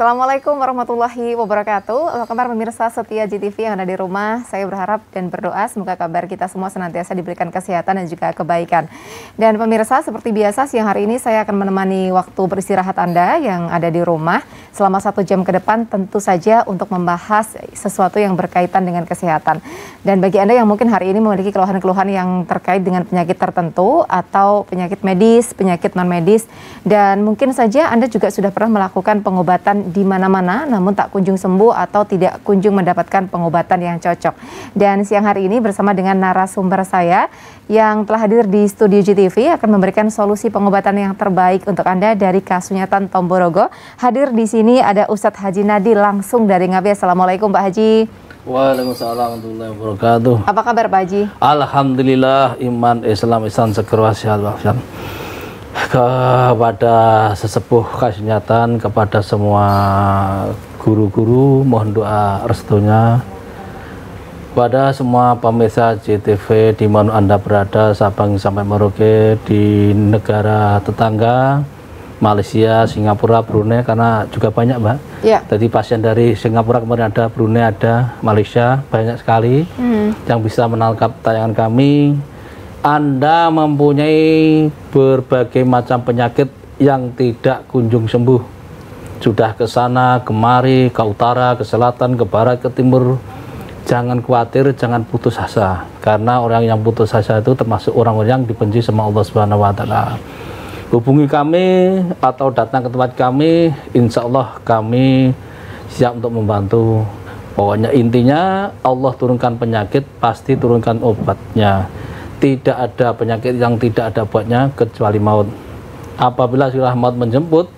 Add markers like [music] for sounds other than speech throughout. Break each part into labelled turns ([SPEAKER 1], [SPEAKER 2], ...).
[SPEAKER 1] Assalamualaikum warahmatullahi wabarakatuh. Apa kabar pemirsa setia GTV yang ada di rumah? Saya berharap dan berdoa semoga kabar kita semua senantiasa diberikan kesehatan dan juga kebaikan. Dan pemirsa seperti biasa siang hari ini saya akan menemani waktu beristirahat Anda yang ada di rumah selama satu jam ke depan tentu saja untuk membahas sesuatu yang berkaitan dengan kesehatan. Dan bagi Anda yang mungkin hari ini memiliki keluhan-keluhan yang terkait dengan penyakit tertentu atau penyakit medis, penyakit non medis dan mungkin saja Anda juga sudah pernah melakukan pengobatan di mana-mana namun tak kunjung sembuh atau tidak kunjung mendapatkan pengobatan yang cocok. Dan siang hari ini bersama dengan narasumber saya yang telah hadir di studio GTV akan memberikan solusi pengobatan yang terbaik untuk Anda dari Kasunyatan Tomborogo. Hadir di sini ada Ustadz Haji Nadi langsung dari Ngawi. Assalamualaikum Pak Haji.
[SPEAKER 2] Waalaikumsalam warahmatullahi wabarakatuh.
[SPEAKER 1] Apa kabar Pak Haji?
[SPEAKER 2] Alhamdulillah iman Islam Islam seger sehat walafiat kepada sesepuh kasunyatan kepada semua guru-guru mohon doa restunya kepada semua pemirsa JTV di mana anda berada Sabang sampai Merauke di negara tetangga Malaysia, Singapura, Brunei karena juga banyak mbak. Ya. Jadi pasien dari Singapura kemarin ada, Brunei ada, Malaysia banyak sekali hmm. yang bisa menangkap tayangan kami anda mempunyai berbagai macam penyakit yang tidak kunjung sembuh. Sudah ke sana, kemari, ke utara, ke selatan, ke barat, ke timur. Jangan khawatir, jangan putus asa. Karena orang yang putus asa itu termasuk orang-orang yang dibenci sama Allah Subhanahu wa taala. Hubungi kami atau datang ke tempat kami, insya Allah kami siap untuk membantu. Pokoknya intinya Allah turunkan penyakit, pasti turunkan obatnya tidak ada penyakit yang tidak ada buatnya kecuali maut. Apabila sudah maut menjemput,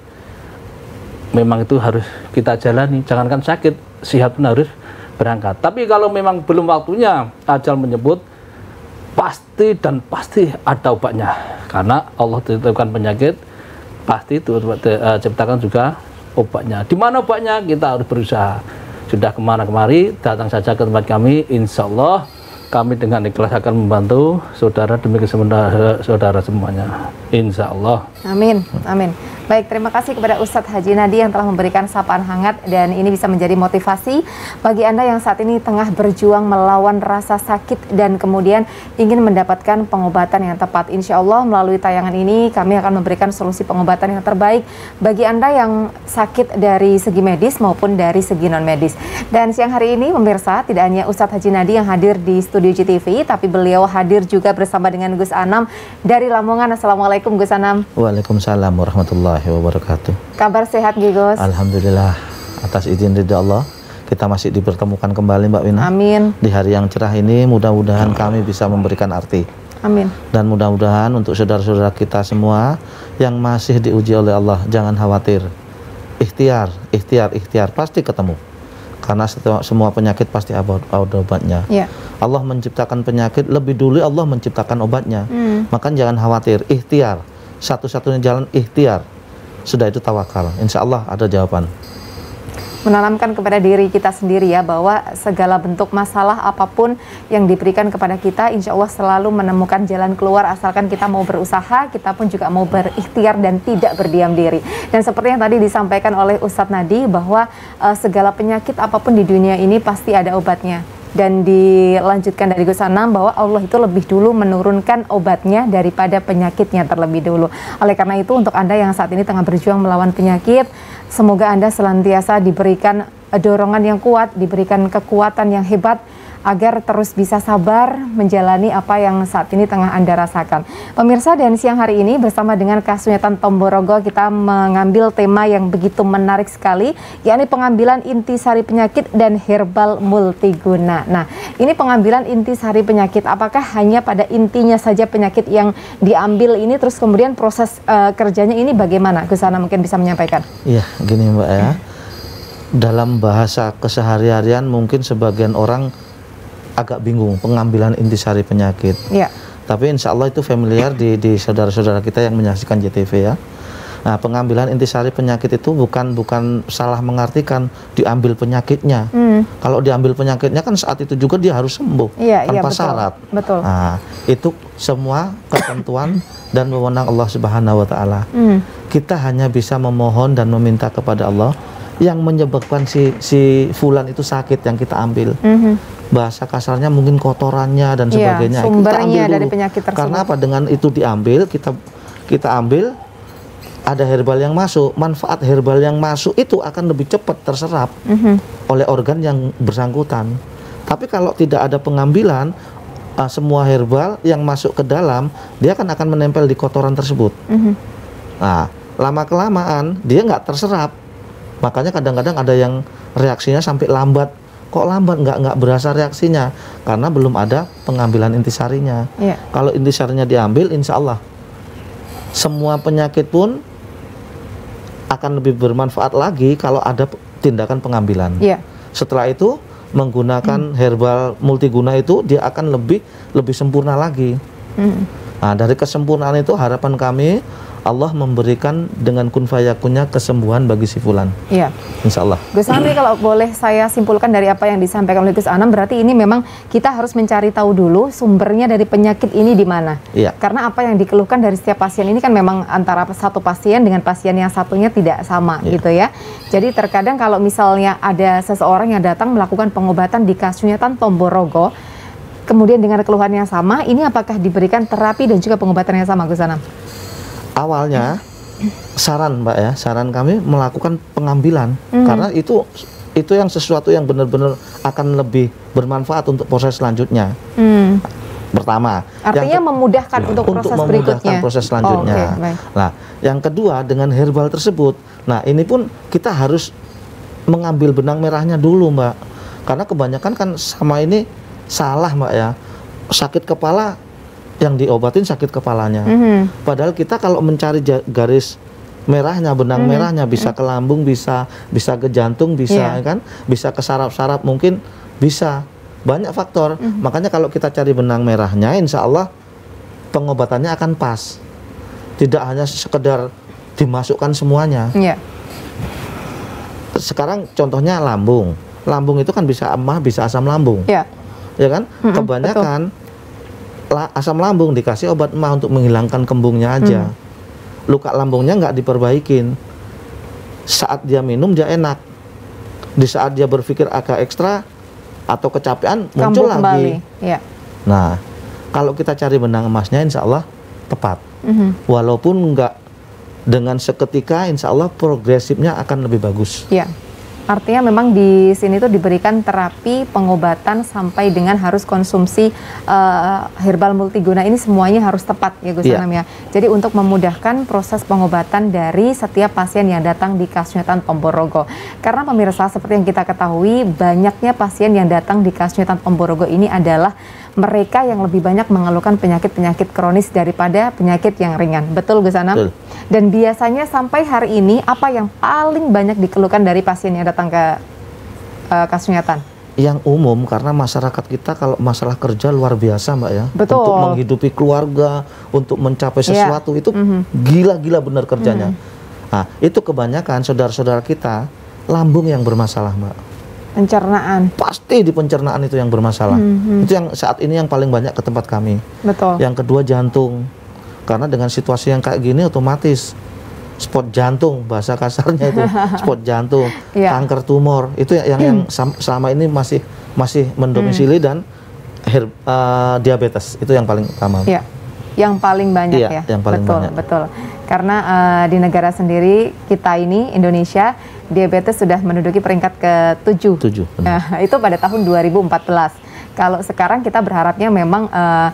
[SPEAKER 2] memang itu harus kita jalani. Jangankan sakit, sehat pun harus berangkat. Tapi kalau memang belum waktunya ajal menyebut, pasti dan pasti ada obatnya. Karena Allah tetapkan penyakit, pasti itu uh, ciptakan juga obatnya. Di mana obatnya kita harus berusaha. Sudah ke mana kemari, datang saja ke tempat kami, insya Allah kami dengan ikhlas akan membantu saudara demi kesembuhan saudara semuanya. Insya Allah.
[SPEAKER 1] Amin. Amin. Baik, terima kasih kepada Ustadz Haji Nadi yang telah memberikan sapaan hangat dan ini bisa menjadi motivasi bagi Anda yang saat ini tengah berjuang melawan rasa sakit dan kemudian ingin mendapatkan pengobatan yang tepat. Insya Allah melalui tayangan ini kami akan memberikan solusi pengobatan yang terbaik bagi Anda yang sakit dari segi medis maupun dari segi non medis. Dan siang hari ini pemirsa tidak hanya Ustadz Haji Nadi yang hadir di studio GTV tapi beliau hadir juga bersama dengan Gus Anam dari Lamongan. Assalamualaikum Gus Anam.
[SPEAKER 3] Waalaikumsalam warahmatullahi warahmatullahi wabarakatuh.
[SPEAKER 1] Kabar sehat Gigos?
[SPEAKER 3] Alhamdulillah atas izin ridha Allah kita masih dipertemukan kembali Mbak Wina.
[SPEAKER 1] Amin.
[SPEAKER 3] Di hari yang cerah ini mudah-mudahan kami bisa memberikan arti.
[SPEAKER 1] Amin.
[SPEAKER 3] Dan mudah-mudahan untuk saudara-saudara kita semua yang masih diuji oleh Allah jangan khawatir. Ikhtiar, ikhtiar, ikhtiar pasti ketemu. Karena semua penyakit pasti ada obatnya. Ya. Allah menciptakan penyakit lebih dulu Allah menciptakan obatnya. Hmm. Maka jangan khawatir, ikhtiar. Satu-satunya jalan ikhtiar sudah itu tawakal. Insya Allah ada jawaban.
[SPEAKER 1] Menanamkan kepada diri kita sendiri ya bahwa segala bentuk masalah apa pun yang diberikan kepada kita, insya Allah selalu menemukan jalan keluar asalkan kita mau berusaha, kita pun juga mau berikhtiar dan tidak berdiam diri. Dan seperti yang tadi disampaikan oleh Ustadz Nadi bahwa uh, segala penyakit apa pun di dunia ini pasti ada obatnya dan dilanjutkan dari Gus Anam bahwa Allah itu lebih dulu menurunkan obatnya daripada penyakitnya terlebih dulu. Oleh karena itu untuk Anda yang saat ini tengah berjuang melawan penyakit, semoga Anda senantiasa diberikan dorongan yang kuat, diberikan kekuatan yang hebat agar terus bisa sabar menjalani apa yang saat ini tengah Anda rasakan. Pemirsa dan siang hari ini bersama dengan Kasunyatan Tomborogo kita mengambil tema yang begitu menarik sekali yakni pengambilan intisari penyakit dan herbal multiguna. Nah, ini pengambilan intisari penyakit apakah hanya pada intinya saja penyakit yang diambil ini terus kemudian proses uh, kerjanya ini bagaimana? Kusana mungkin bisa menyampaikan.
[SPEAKER 3] Iya, gini Mbak ya. Dalam bahasa kesehari-harian mungkin sebagian orang agak bingung pengambilan intisari penyakit. Ya. Tapi insya Allah itu familiar di, di saudara-saudara kita yang menyaksikan JTV ya. Nah, pengambilan intisari penyakit itu bukan bukan salah mengartikan diambil penyakitnya. Hmm. Kalau diambil penyakitnya kan saat itu juga dia harus sembuh ya, tanpa ya, betul. syarat.
[SPEAKER 1] Betul.
[SPEAKER 3] Nah, itu semua ketentuan dan wewenang Allah Subhanahu wa taala. Hmm. Kita hanya bisa memohon dan meminta kepada Allah yang menyebabkan si si fulan itu sakit yang kita ambil. Mm -hmm. Bahasa kasarnya mungkin kotorannya dan iya, sebagainya.
[SPEAKER 1] Ya, sumbernya kita ambil dulu. dari penyakit tersebut.
[SPEAKER 3] Karena apa? Dengan itu diambil, kita kita ambil ada herbal yang masuk, manfaat herbal yang masuk itu akan lebih cepat terserap mm -hmm. oleh organ yang bersangkutan. Tapi kalau tidak ada pengambilan, uh, semua herbal yang masuk ke dalam, dia kan akan menempel di kotoran tersebut. Mm -hmm. Nah, lama kelamaan dia nggak terserap makanya kadang-kadang ada yang reaksinya sampai lambat kok lambat nggak nggak berasa reaksinya karena belum ada pengambilan intisarinya yeah. kalau intisarinya diambil insya Allah semua penyakit pun akan lebih bermanfaat lagi kalau ada tindakan pengambilan yeah. setelah itu menggunakan hmm. herbal multiguna itu dia akan lebih lebih sempurna lagi hmm. nah dari kesempurnaan itu harapan kami Allah memberikan dengan kun fayakunnya kesembuhan bagi si fulan.
[SPEAKER 1] Iya.
[SPEAKER 3] Insya Allah.
[SPEAKER 1] Gus Ami kalau boleh saya simpulkan dari apa yang disampaikan oleh Gus Anam berarti ini memang kita harus mencari tahu dulu sumbernya dari penyakit ini di mana.
[SPEAKER 3] Iya.
[SPEAKER 1] Karena apa yang dikeluhkan dari setiap pasien ini kan memang antara satu pasien dengan pasien yang satunya tidak sama iya. gitu ya. Jadi terkadang kalau misalnya ada seseorang yang datang melakukan pengobatan di Kasunyatan Tomborogo kemudian dengan keluhan yang sama, ini apakah diberikan terapi dan juga pengobatan yang sama Gus Anam?
[SPEAKER 3] Awalnya saran mbak ya saran kami melakukan pengambilan. Hmm. karena itu itu yang sesuatu yang benar-benar akan lebih bermanfaat untuk proses selanjutnya. Hmm. pertama
[SPEAKER 1] artinya yang memudahkan untuk,
[SPEAKER 3] untuk
[SPEAKER 1] proses
[SPEAKER 3] memudahkan berikutnya. proses selanjutnya. Oh, okay, nah yang kedua dengan herbal tersebut nah ini pun kita harus mengambil benang merahnya dulu mbak. Karena kebanyakan kan sama ini salah mbak ya. Sakit kepala yang diobatin sakit kepalanya. Mm -hmm. Padahal kita kalau mencari garis merahnya, benang mm -hmm. merahnya bisa ke lambung, bisa bisa ke jantung, bisa yeah. kan, bisa ke saraf-saraf mungkin bisa banyak faktor. Mm -hmm. Makanya kalau kita cari benang merahnya, insya Allah pengobatannya akan pas. Tidak hanya sekedar dimasukkan semuanya. Yeah. Sekarang contohnya lambung. Lambung itu kan bisa emah, bisa asam lambung. Yeah. Ya kan? Mm -hmm, Kebanyakan betul asam lambung dikasih obat emah untuk menghilangkan kembungnya aja. Hmm. Luka lambungnya nggak diperbaikin. Saat dia minum dia enak. Di saat dia berpikir agak ekstra atau kecapean muncul lagi.
[SPEAKER 1] Ya.
[SPEAKER 3] Nah, kalau kita cari benang emasnya insya Allah tepat. Mm-hmm. Walaupun nggak dengan seketika insya Allah progresifnya akan lebih bagus.
[SPEAKER 1] Ya. Artinya memang di sini tuh diberikan terapi pengobatan sampai dengan harus konsumsi uh, herbal multiguna ini semuanya harus tepat ya Gus yeah. Anam ya. Jadi untuk memudahkan proses pengobatan dari setiap pasien yang datang di Kasunyatan Tomborogo. Karena pemirsa seperti yang kita ketahui banyaknya pasien yang datang di Kasunyatan Tomborogo ini adalah mereka yang lebih banyak mengeluhkan penyakit-penyakit kronis daripada penyakit yang ringan. Betul Gus Anam? Betul. Dan biasanya sampai hari ini apa yang paling banyak dikeluhkan dari pasien yang datang ke uh, kasunyatan?
[SPEAKER 3] Yang umum karena masyarakat kita kalau masalah kerja luar biasa Mbak ya.
[SPEAKER 1] Betul.
[SPEAKER 3] Untuk menghidupi keluarga, untuk mencapai iya. sesuatu yeah. itu mhm. gila-gila mm -hmm. benar kerjanya. Mm -hmm. Nah, itu kebanyakan saudara-saudara kita lambung yang bermasalah Mbak
[SPEAKER 1] Pencernaan.
[SPEAKER 3] Pasti di pencernaan itu yang bermasalah. Hmm, hmm. Itu yang saat ini yang paling banyak ke tempat kami.
[SPEAKER 1] Betul.
[SPEAKER 3] Yang kedua jantung. Karena dengan situasi yang kayak gini otomatis spot jantung bahasa kasarnya itu [laughs] spot jantung, yeah. kanker tumor itu yang yang hmm. selama ini masih masih mendomisili hmm. dan her, uh, diabetes itu yang paling utama.
[SPEAKER 1] Yeah. Yang paling banyak
[SPEAKER 3] iya,
[SPEAKER 1] ya.
[SPEAKER 3] Yang paling
[SPEAKER 1] betul,
[SPEAKER 3] banyak.
[SPEAKER 1] Betul. Karena uh, di negara sendiri kita ini Indonesia diabetes sudah menduduki peringkat ke-7. 7. Nah, itu pada tahun 2014. Kalau sekarang kita berharapnya memang uh,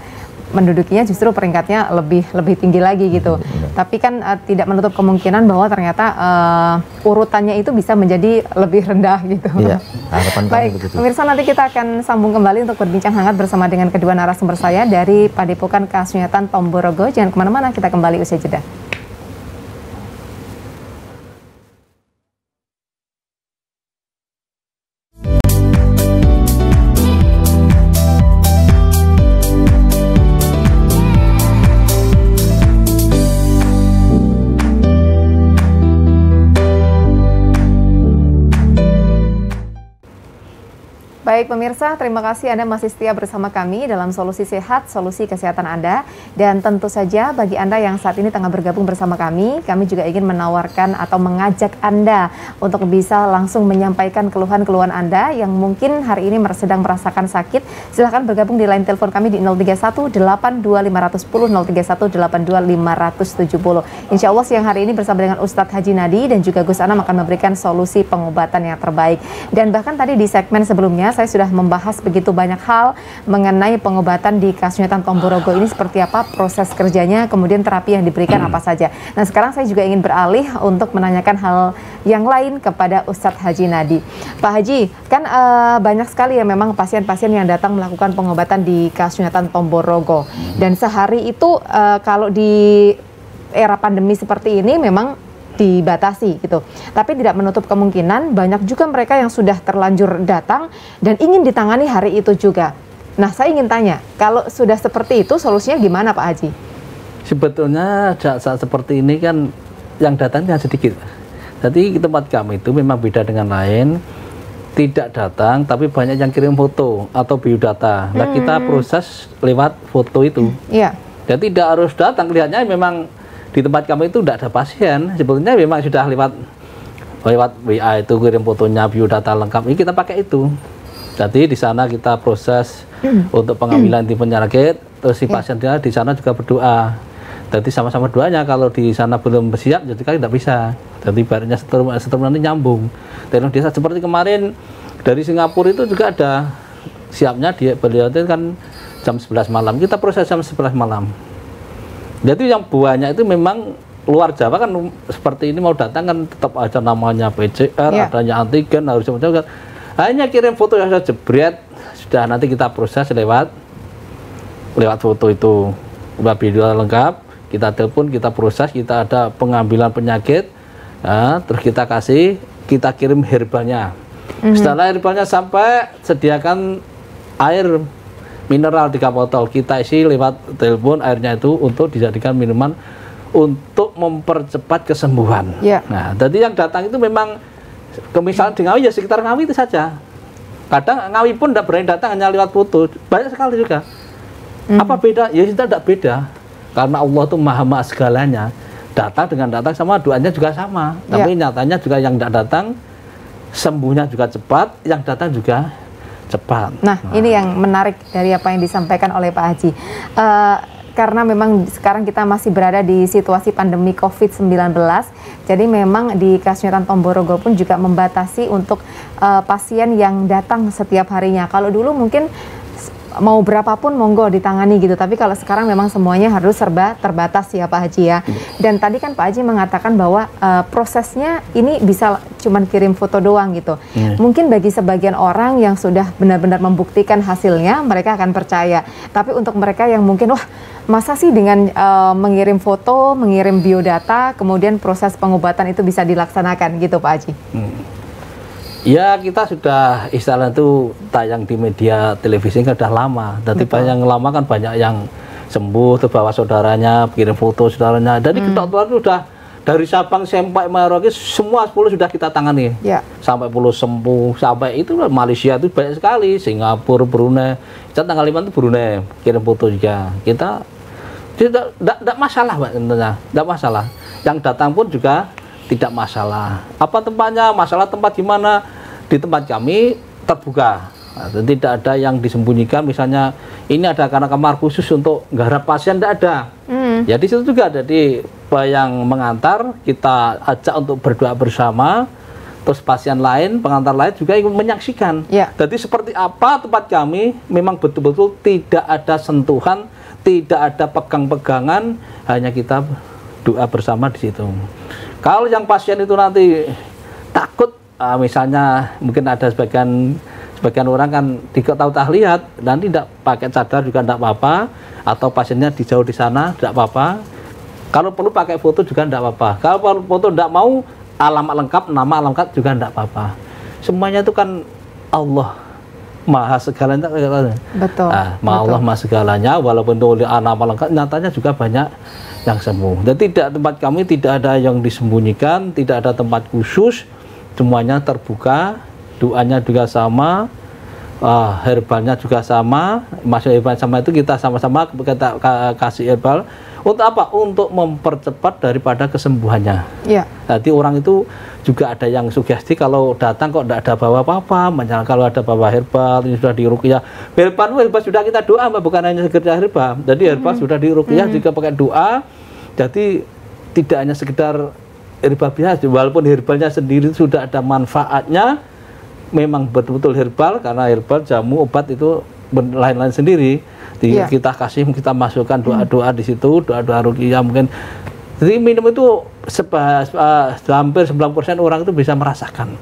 [SPEAKER 1] mendudukinya justru peringkatnya lebih lebih tinggi lagi gitu. Ya. Tapi kan uh, tidak menutup kemungkinan bahwa ternyata uh, urutannya itu bisa menjadi lebih rendah gitu.
[SPEAKER 3] Iya, harapan
[SPEAKER 1] Baik, begitu. pemirsa nanti kita akan sambung kembali untuk berbincang hangat bersama dengan kedua narasumber saya dari Padepokan Kasunyatan Tomborogo. Jangan ke mana-mana, kita kembali usai jeda. Baik pemirsa, terima kasih Anda masih setia bersama kami dalam Solusi Sehat, Solusi Kesehatan Anda. Dan tentu saja bagi Anda yang saat ini tengah bergabung bersama kami, kami juga ingin menawarkan atau mengajak Anda untuk bisa langsung menyampaikan keluhan-keluhan Anda yang mungkin hari ini sedang merasakan sakit. Silahkan bergabung di line telepon kami di 031 82510 031 82570. Insya Allah siang hari ini bersama dengan Ustadz Haji Nadi dan juga Gus Anam akan memberikan solusi pengobatan yang terbaik. Dan bahkan tadi di segmen sebelumnya saya sudah membahas begitu banyak hal mengenai pengobatan di Kasunyatan Tomborogo ini seperti apa proses kerjanya, kemudian terapi yang diberikan apa saja. Nah sekarang saya juga ingin beralih untuk menanyakan hal yang lain kepada Ustadz Haji Nadi. Pak Haji, kan uh, banyak sekali ya memang pasien-pasien yang datang melakukan pengobatan di Kasunyatan Tomborogo. Dan sehari itu uh, kalau di era pandemi seperti ini memang dibatasi gitu. Tapi tidak menutup kemungkinan banyak juga mereka yang sudah terlanjur datang dan ingin ditangani hari itu juga. Nah, saya ingin tanya, kalau sudah seperti itu solusinya gimana Pak Haji?
[SPEAKER 2] Sebetulnya saat seperti ini kan yang datang hanya sedikit. Jadi tempat kami itu memang beda dengan lain tidak datang tapi banyak yang kirim foto atau biodata. Nah, hmm. kita proses lewat foto itu.
[SPEAKER 1] Iya.
[SPEAKER 2] Jadi tidak harus datang kelihatannya memang di tempat kami itu tidak ada pasien. Sebetulnya memang sudah lewat lewat WA itu kirim fotonya biodata lengkap. Ini kita pakai itu. Jadi di sana kita proses hmm. untuk pengambilan hmm. penyakit. Terus si pasien dia di sana juga berdoa. Jadi sama-sama doanya kalau di sana belum siap jadi kan tidak bisa. Jadi barunya setelah setelah nanti nyambung. Dan desa seperti kemarin dari Singapura itu juga ada siapnya. Dia beliau itu kan jam 11 malam. Kita proses jam 11 malam jadi yang buahnya itu memang luar Jawa kan seperti ini mau datang kan tetap aja namanya PCR, yeah. adanya antigen harus macam hanya kirim foto yang saja jebret sudah nanti kita proses lewat lewat foto itu udah video lengkap kita telepon kita proses kita ada pengambilan penyakit nah, terus kita kasih kita kirim herbalnya mm -hmm. setelah herbalnya sampai sediakan air mineral tiga botol kita isi lewat telepon airnya itu untuk dijadikan minuman untuk mempercepat kesembuhan.
[SPEAKER 1] Yeah.
[SPEAKER 2] Nah, jadi yang datang itu memang kemisalan di Ngawi ya sekitar Ngawi itu saja. Kadang Ngawi pun tidak berani datang hanya lewat foto. Banyak sekali juga. Mm. Apa beda? Ya kita tidak beda. Karena Allah itu maha maha segalanya. Datang dengan datang sama doanya juga sama. Tapi nyatanya juga yang tidak datang sembuhnya juga cepat, yang datang juga cepat.
[SPEAKER 1] Nah, nah, ini yang menarik dari apa yang disampaikan oleh Pak Haji. Uh, karena memang sekarang kita masih berada di situasi pandemi COVID-19, jadi memang di Kasunyatan Tomborogo pun juga membatasi untuk uh, pasien yang datang setiap harinya. Kalau dulu mungkin mau berapapun monggo ditangani gitu. Tapi kalau sekarang memang semuanya harus serba terbatas ya Pak Haji ya. Dan tadi kan Pak Haji mengatakan bahwa uh, prosesnya ini bisa cuman kirim foto doang gitu. Yeah. Mungkin bagi sebagian orang yang sudah benar-benar membuktikan hasilnya, mereka akan percaya. Tapi untuk mereka yang mungkin wah masa sih dengan uh, mengirim foto, mengirim biodata, kemudian proses pengobatan itu bisa dilaksanakan gitu Pak Haji. Hmm.
[SPEAKER 2] Ya kita sudah istilah itu tayang di media televisi kan sudah lama. Jadi banyak yang lama kan banyak yang sembuh terbawa saudaranya, kirim foto saudaranya. Jadi hmm. kedokteran itu sudah dari Sabang sampai Merauke semua 10 sudah kita tangani.
[SPEAKER 1] Ya.
[SPEAKER 2] Sampai puluh sembuh, sampai itu Malaysia itu banyak sekali, Singapura, Brunei. Kita tanggal 5 itu Brunei, kirim foto juga. Kita tidak tidak masalah, Mbak, tentunya. Tidak masalah. Yang datang pun juga tidak masalah. Apa tempatnya? Masalah tempat di mana? Di tempat kami terbuka. Nah, tidak ada yang disembunyikan. Misalnya ini ada karena kamar khusus untuk garap pasien tidak ada. Hmm. Ya di situ juga ada di yang mengantar kita ajak untuk berdoa bersama. Terus pasien lain, pengantar lain juga ingin menyaksikan.
[SPEAKER 1] Ya.
[SPEAKER 2] Jadi seperti apa tempat kami memang betul-betul tidak ada sentuhan, tidak ada pegang-pegangan, hanya kita doa bersama di situ. Kalau yang pasien itu nanti takut, uh, misalnya mungkin ada sebagian sebagian orang kan tidak tahu tahliat dan tidak pakai cadar juga tidak apa-apa, atau pasiennya di jauh di sana tidak apa-apa. Kalau perlu pakai foto juga tidak apa-apa. Kalau perlu foto tidak mau alamat lengkap, nama lengkap juga tidak apa-apa. Semuanya itu kan Allah maha segalanya.
[SPEAKER 1] Betul.
[SPEAKER 2] Nah, maha Allah maha segalanya, walaupun itu nama lengkap, nyatanya juga banyak yang sembuh. Dan tidak tempat kami tidak ada yang disembunyikan, tidak ada tempat khusus, semuanya terbuka, doanya juga sama. Uh, herbalnya juga sama, masuk herbal sama itu kita sama-sama kita kasih herbal untuk apa? Untuk mempercepat daripada kesembuhannya. Iya. Jadi orang itu juga ada yang sugesti kalau datang kok tidak ada bawa apa-apa, misalnya kalau ada bawa herbal ini sudah dirukyah. Herbal herbal sudah kita doa, bukan hanya sekedar herbal. Jadi herbal hmm. sudah dirukyah hmm. juga pakai doa. Jadi tidak hanya sekedar herbal biasa, walaupun herbalnya sendiri sudah ada manfaatnya, memang betul-betul herbal karena herbal jamu obat itu lain-lain sendiri. Di, yeah. kita kasih kita masukkan doa-doa di situ doa-doa rukiah mungkin. Jadi minum itu seba, uh, hampir 90% orang itu bisa merasakan.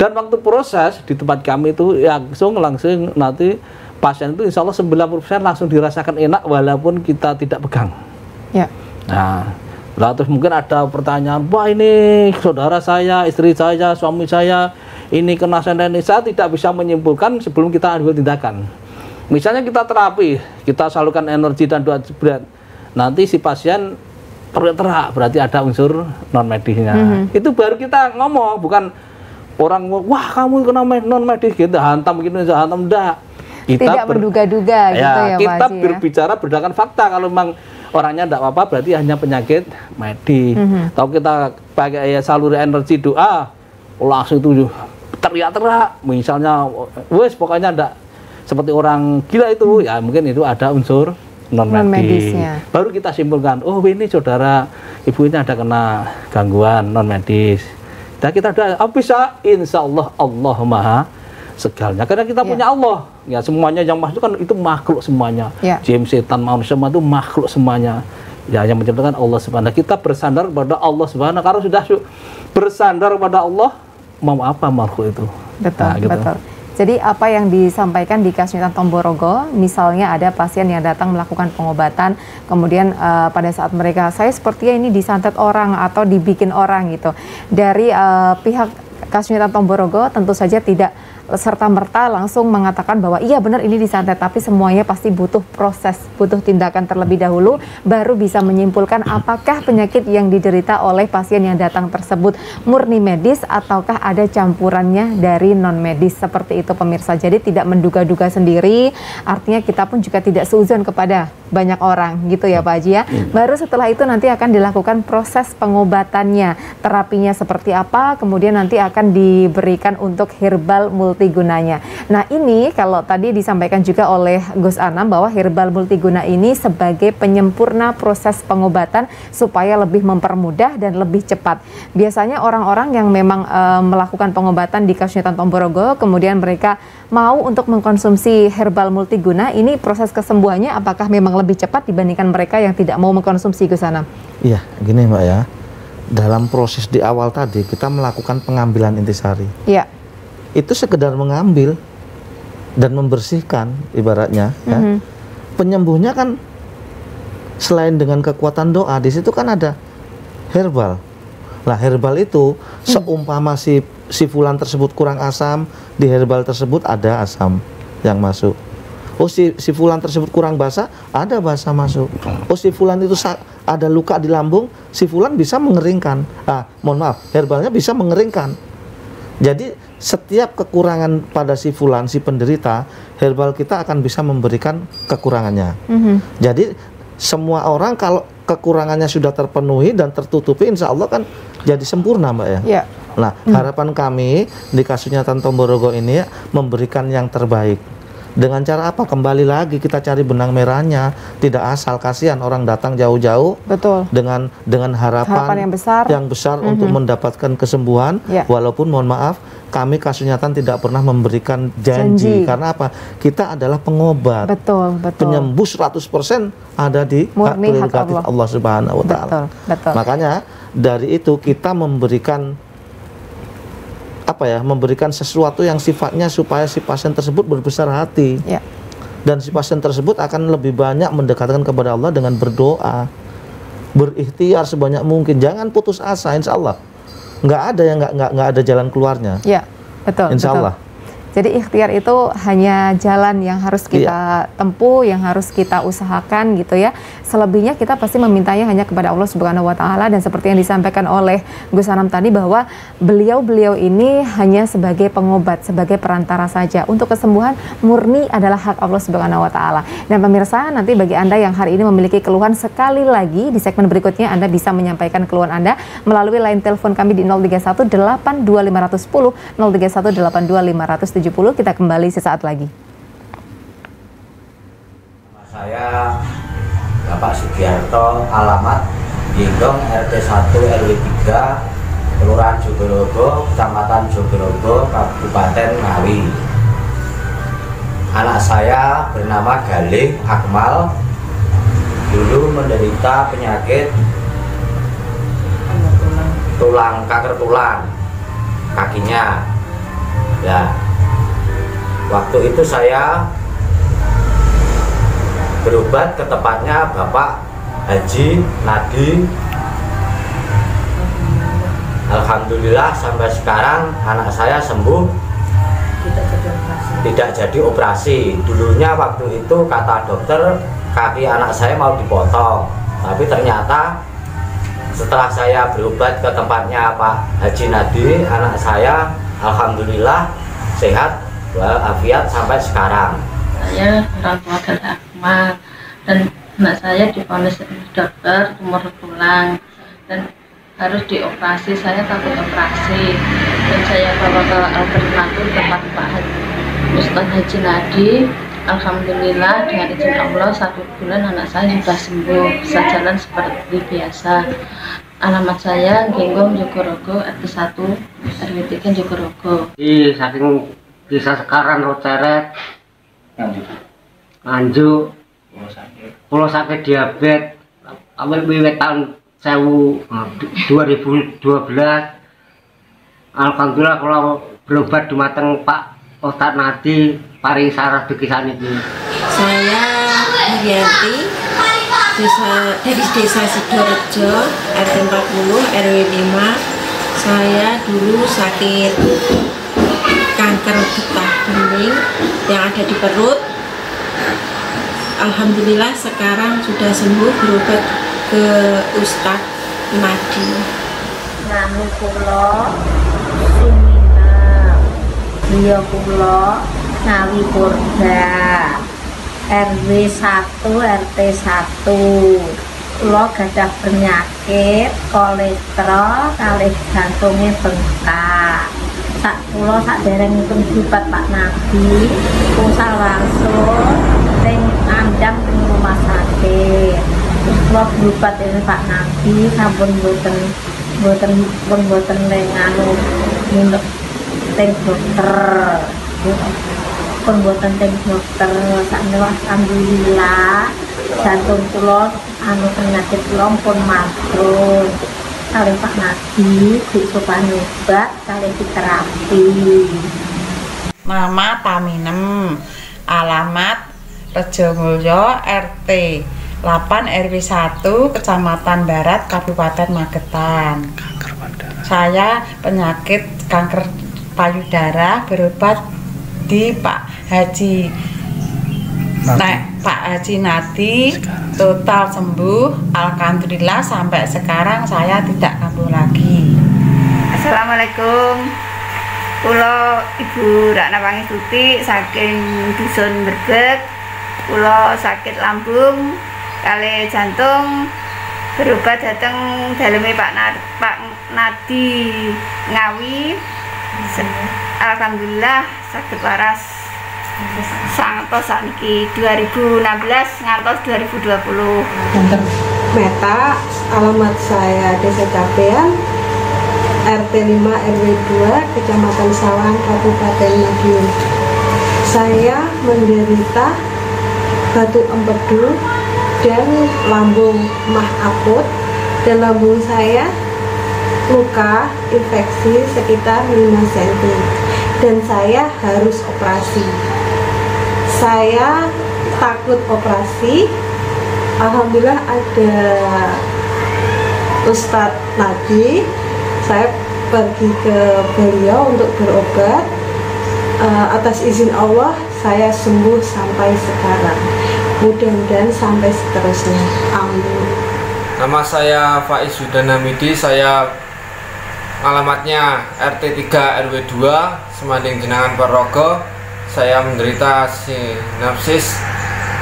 [SPEAKER 2] Dan waktu proses di tempat kami itu langsung langsung nanti pasien itu insya Allah 90% langsung dirasakan enak walaupun kita tidak pegang. Ya. nah lalu mungkin ada pertanyaan wah ini saudara saya istri saya suami saya ini kena saya tidak bisa menyimpulkan sebelum kita ambil tindakan Misalnya kita terapi, kita salurkan energi dan doa berat. Nanti si pasien terterak, berarti ada unsur non medisnya. Mm -hmm. Itu baru kita ngomong, bukan orang wah kamu kena non medis gitu hantam gitu hantam enggak.
[SPEAKER 1] Kita tidak menduga-duga gitu ya,
[SPEAKER 2] ya kita Pak ya? berbicara berdasarkan fakta kalau memang orangnya tidak apa-apa berarti hanya penyakit medis. Mm -hmm. Atau kita pakai ya, salur energi doa langsung itu teriak-teriak misalnya wes pokoknya enggak seperti orang gila itu hmm. ya mungkin itu ada unsur non medis. Baru kita simpulkan, oh ini saudara ibu ini ada kena gangguan non medis. Dan kita ada oh, bisa, insya Allah Allah maha segalanya. Karena kita ya. punya Allah. Ya semuanya yang masuk kan itu makhluk semuanya. Ya. Jin, setan, manusia itu makhluk semuanya. Ya yang menciptakan Allah Subhanahu. Kita bersandar pada Allah Subhanahu. Karena sudah bersandar pada Allah, mau apa makhluk itu?
[SPEAKER 1] Betul, nah, gitu. betul. Jadi apa yang disampaikan di Kasnyutan Tomborogo, misalnya ada pasien yang datang melakukan pengobatan, kemudian uh, pada saat mereka saya sepertinya ini disantet orang atau dibikin orang gitu. Dari uh, pihak Kasnyutan Tomborogo tentu saja tidak serta merta langsung mengatakan bahwa iya benar ini disantet tapi semuanya pasti butuh proses butuh tindakan terlebih dahulu baru bisa menyimpulkan apakah penyakit yang diderita oleh pasien yang datang tersebut murni medis ataukah ada campurannya dari non medis seperti itu pemirsa. Jadi tidak menduga-duga sendiri. Artinya kita pun juga tidak seuzon kepada banyak orang gitu ya Pak Haji ya. Iya. baru setelah itu nanti akan dilakukan proses pengobatannya. Terapinya seperti apa kemudian nanti akan diberikan untuk herbal multi multigunanya. Nah ini kalau tadi disampaikan juga oleh Gus Anam bahwa herbal multiguna ini sebagai penyempurna proses pengobatan supaya lebih mempermudah dan lebih cepat. Biasanya orang-orang yang memang e, melakukan pengobatan di Kasunyatan Tomborogo kemudian mereka mau untuk mengkonsumsi herbal multiguna ini proses kesembuhannya apakah memang lebih cepat dibandingkan mereka yang tidak mau mengkonsumsi Gus Anam?
[SPEAKER 3] Iya, gini Mbak ya dalam proses di awal tadi kita melakukan pengambilan intisari. Iya itu sekedar mengambil dan membersihkan ibaratnya mm -hmm. ya. Mhm. Penyembuhnya kan selain dengan kekuatan doa di situ kan ada herbal. Lah herbal itu hmm. seumpama si si fulan tersebut kurang asam, di herbal tersebut ada asam yang masuk. Oh si si fulan tersebut kurang basah, ada basah masuk. Oh si fulan itu ada luka di lambung, si fulan bisa mengeringkan. Ah, mohon maaf, herbalnya bisa mengeringkan. Jadi setiap kekurangan pada si fulan si penderita herbal kita akan bisa memberikan kekurangannya mm -hmm. jadi semua orang kalau kekurangannya sudah terpenuhi dan tertutupi insya Allah kan jadi sempurna mbak ya yeah. nah mm. harapan kami di kasusnya Tanto Borogo ini memberikan yang terbaik dengan cara apa? Kembali lagi kita cari benang merahnya. Tidak asal kasihan orang datang jauh-jauh.
[SPEAKER 1] Betul.
[SPEAKER 3] Dengan dengan harapan,
[SPEAKER 1] harapan yang besar,
[SPEAKER 3] yang besar mm -hmm. untuk mendapatkan kesembuhan. Yeah. Walaupun mohon maaf, kami kasunyatan tidak pernah memberikan janji. janji. Karena apa? Kita adalah pengobat.
[SPEAKER 1] Betul, betul.
[SPEAKER 3] Penyembuh 100% ada di Murni hak prerogatif Allah. Allah Subhanahu wa taala. Betul, betul. Makanya dari itu kita memberikan apa ya memberikan sesuatu yang sifatnya supaya si pasien tersebut berbesar hati ya. dan si pasien tersebut akan lebih banyak mendekatkan kepada Allah dengan berdoa berikhtiar sebanyak mungkin jangan putus asa insya Allah nggak ada yang nggak nggak nggak ada jalan keluarnya
[SPEAKER 1] ya betul
[SPEAKER 3] insya
[SPEAKER 1] betul.
[SPEAKER 3] Allah
[SPEAKER 1] Jadi ikhtiar itu hanya jalan yang harus kita iya. tempuh, yang harus kita usahakan gitu ya. Selebihnya kita pasti memintanya hanya kepada Allah Subhanahu wa taala dan seperti yang disampaikan oleh Gus Anam tadi bahwa beliau-beliau ini hanya sebagai pengobat, sebagai perantara saja. Untuk kesembuhan murni adalah hak Allah Subhanahu wa taala. Dan pemirsa, nanti bagi Anda yang hari ini memiliki keluhan sekali lagi di segmen berikutnya Anda bisa menyampaikan keluhan Anda melalui line telepon kami di 031 82510 031 82570 kita kembali sesaat lagi.
[SPEAKER 4] Saya Bapak Sugiarto, alamat Ginggong RT 1 RW 3 Kelurahan Jogorogo, Kecamatan Jogorogo, Kabupaten Ngawi. Anak saya bernama Galih Akmal, dulu menderita penyakit tulang kanker tulang kakinya ya waktu itu saya berobat ke tempatnya Bapak Haji Nadi. Alhamdulillah sampai sekarang anak saya sembuh. Tidak jadi operasi. Dulunya waktu itu kata dokter kaki anak saya mau dipotong. Tapi ternyata setelah saya berobat ke tempatnya Pak Haji Nadi anak saya Alhamdulillah sehat walafiat sampai sekarang.
[SPEAKER 5] Saya Akmal dan anak saya difonis dokter tumor tulang. Dan harus dioperasi. Saya takut operasi. Dan saya bawa ke alternatif tempat Pak Ustaz Haji Nadi. Alhamdulillah dengan izin Allah satu bulan anak saya sudah sembuh. Bisa jalan seperti biasa. Alamat saya Genggong Jogorogo RT 1 RW 3 Jogorogo.
[SPEAKER 6] Di saking bisa sekarang Roteret Nganjuk Pulau sakit. Diabetes awal wiwit tahun sewu 2012 Alhamdulillah kalau berobat di mateng Pak Ustadz Nadi paring sarah begisan itu.
[SPEAKER 7] Saya Herianti desa dari desa Sidorejo RT 40 RW 5 saya dulu sakit kanker getah bening yang ada di perut Alhamdulillah sekarang sudah sembuh berobat ke Ustadz Nadi
[SPEAKER 8] Nami kulo Sumina Beliau kulo Nawi Purda RW 1 RT 1 Kulo gadah penyakit kolesterol kali jantungnya bengkak. Sak kula sak dereng pun Pak Nabi. Usah langsung rumah sakit kula jubat ini Pak. Nabi sampun boten boten pun boten teng anu teng dokter. Pun boten teng dokter. Sakniki alhamdulillah. Jantung kula anu penyakit kula pun mabrur kali Pak Nabi coba nyoba kali terapi
[SPEAKER 9] Nama Taminem alamat Rejo Mulyo RT 8 RW 1 Kecamatan Barat Kabupaten Magetan. Saya penyakit kanker payudara berobat di Pak Haji Nah, Pak Haji Nati total sembuh Alhamdulillah sampai sekarang saya tidak kambuh lagi.
[SPEAKER 10] Assalamualaikum. Kulo Ibu Rakna Pangisuti saking Dusun Berbet Kulo sakit lambung kali jantung berobat datang dalamnya Pak, Nad Pak Nadi Ngawi Alhamdulillah sakit waras Santos saniki 2016 ngantos 2020.
[SPEAKER 11] Kantor Meta, alamat saya Desa Capean, RT 5 RW 2, Kecamatan Salang, Kabupaten Madiun. Saya menderita batu empedu dan lambung mah akut dan lambung saya luka infeksi sekitar 5 cm dan saya harus operasi. Saya takut operasi. Alhamdulillah ada Ustadz Nadi. Saya pergi ke beliau untuk berobat. Uh, atas izin Allah saya sembuh sampai sekarang mudah-mudahan sampai seterusnya. Amin.
[SPEAKER 12] Nama saya Faiz Yudanamidi saya alamatnya RT 3 RW 2 Semanding Jenangan Perogo saya menderita sinapsis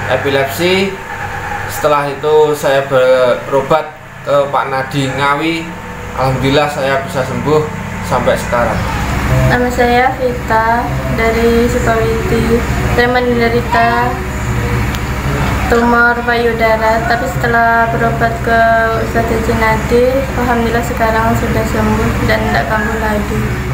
[SPEAKER 12] epilepsi. Setelah itu saya berobat ke Pak Nadi Ngawi. Alhamdulillah saya bisa sembuh sampai sekarang.
[SPEAKER 5] Nama saya Vita dari Sukawiti. Saya menderita tumor payudara. Tapi setelah berobat ke Ustadz Haji Nadi Alhamdulillah sekarang sudah sembuh dan tidak kambuh lagi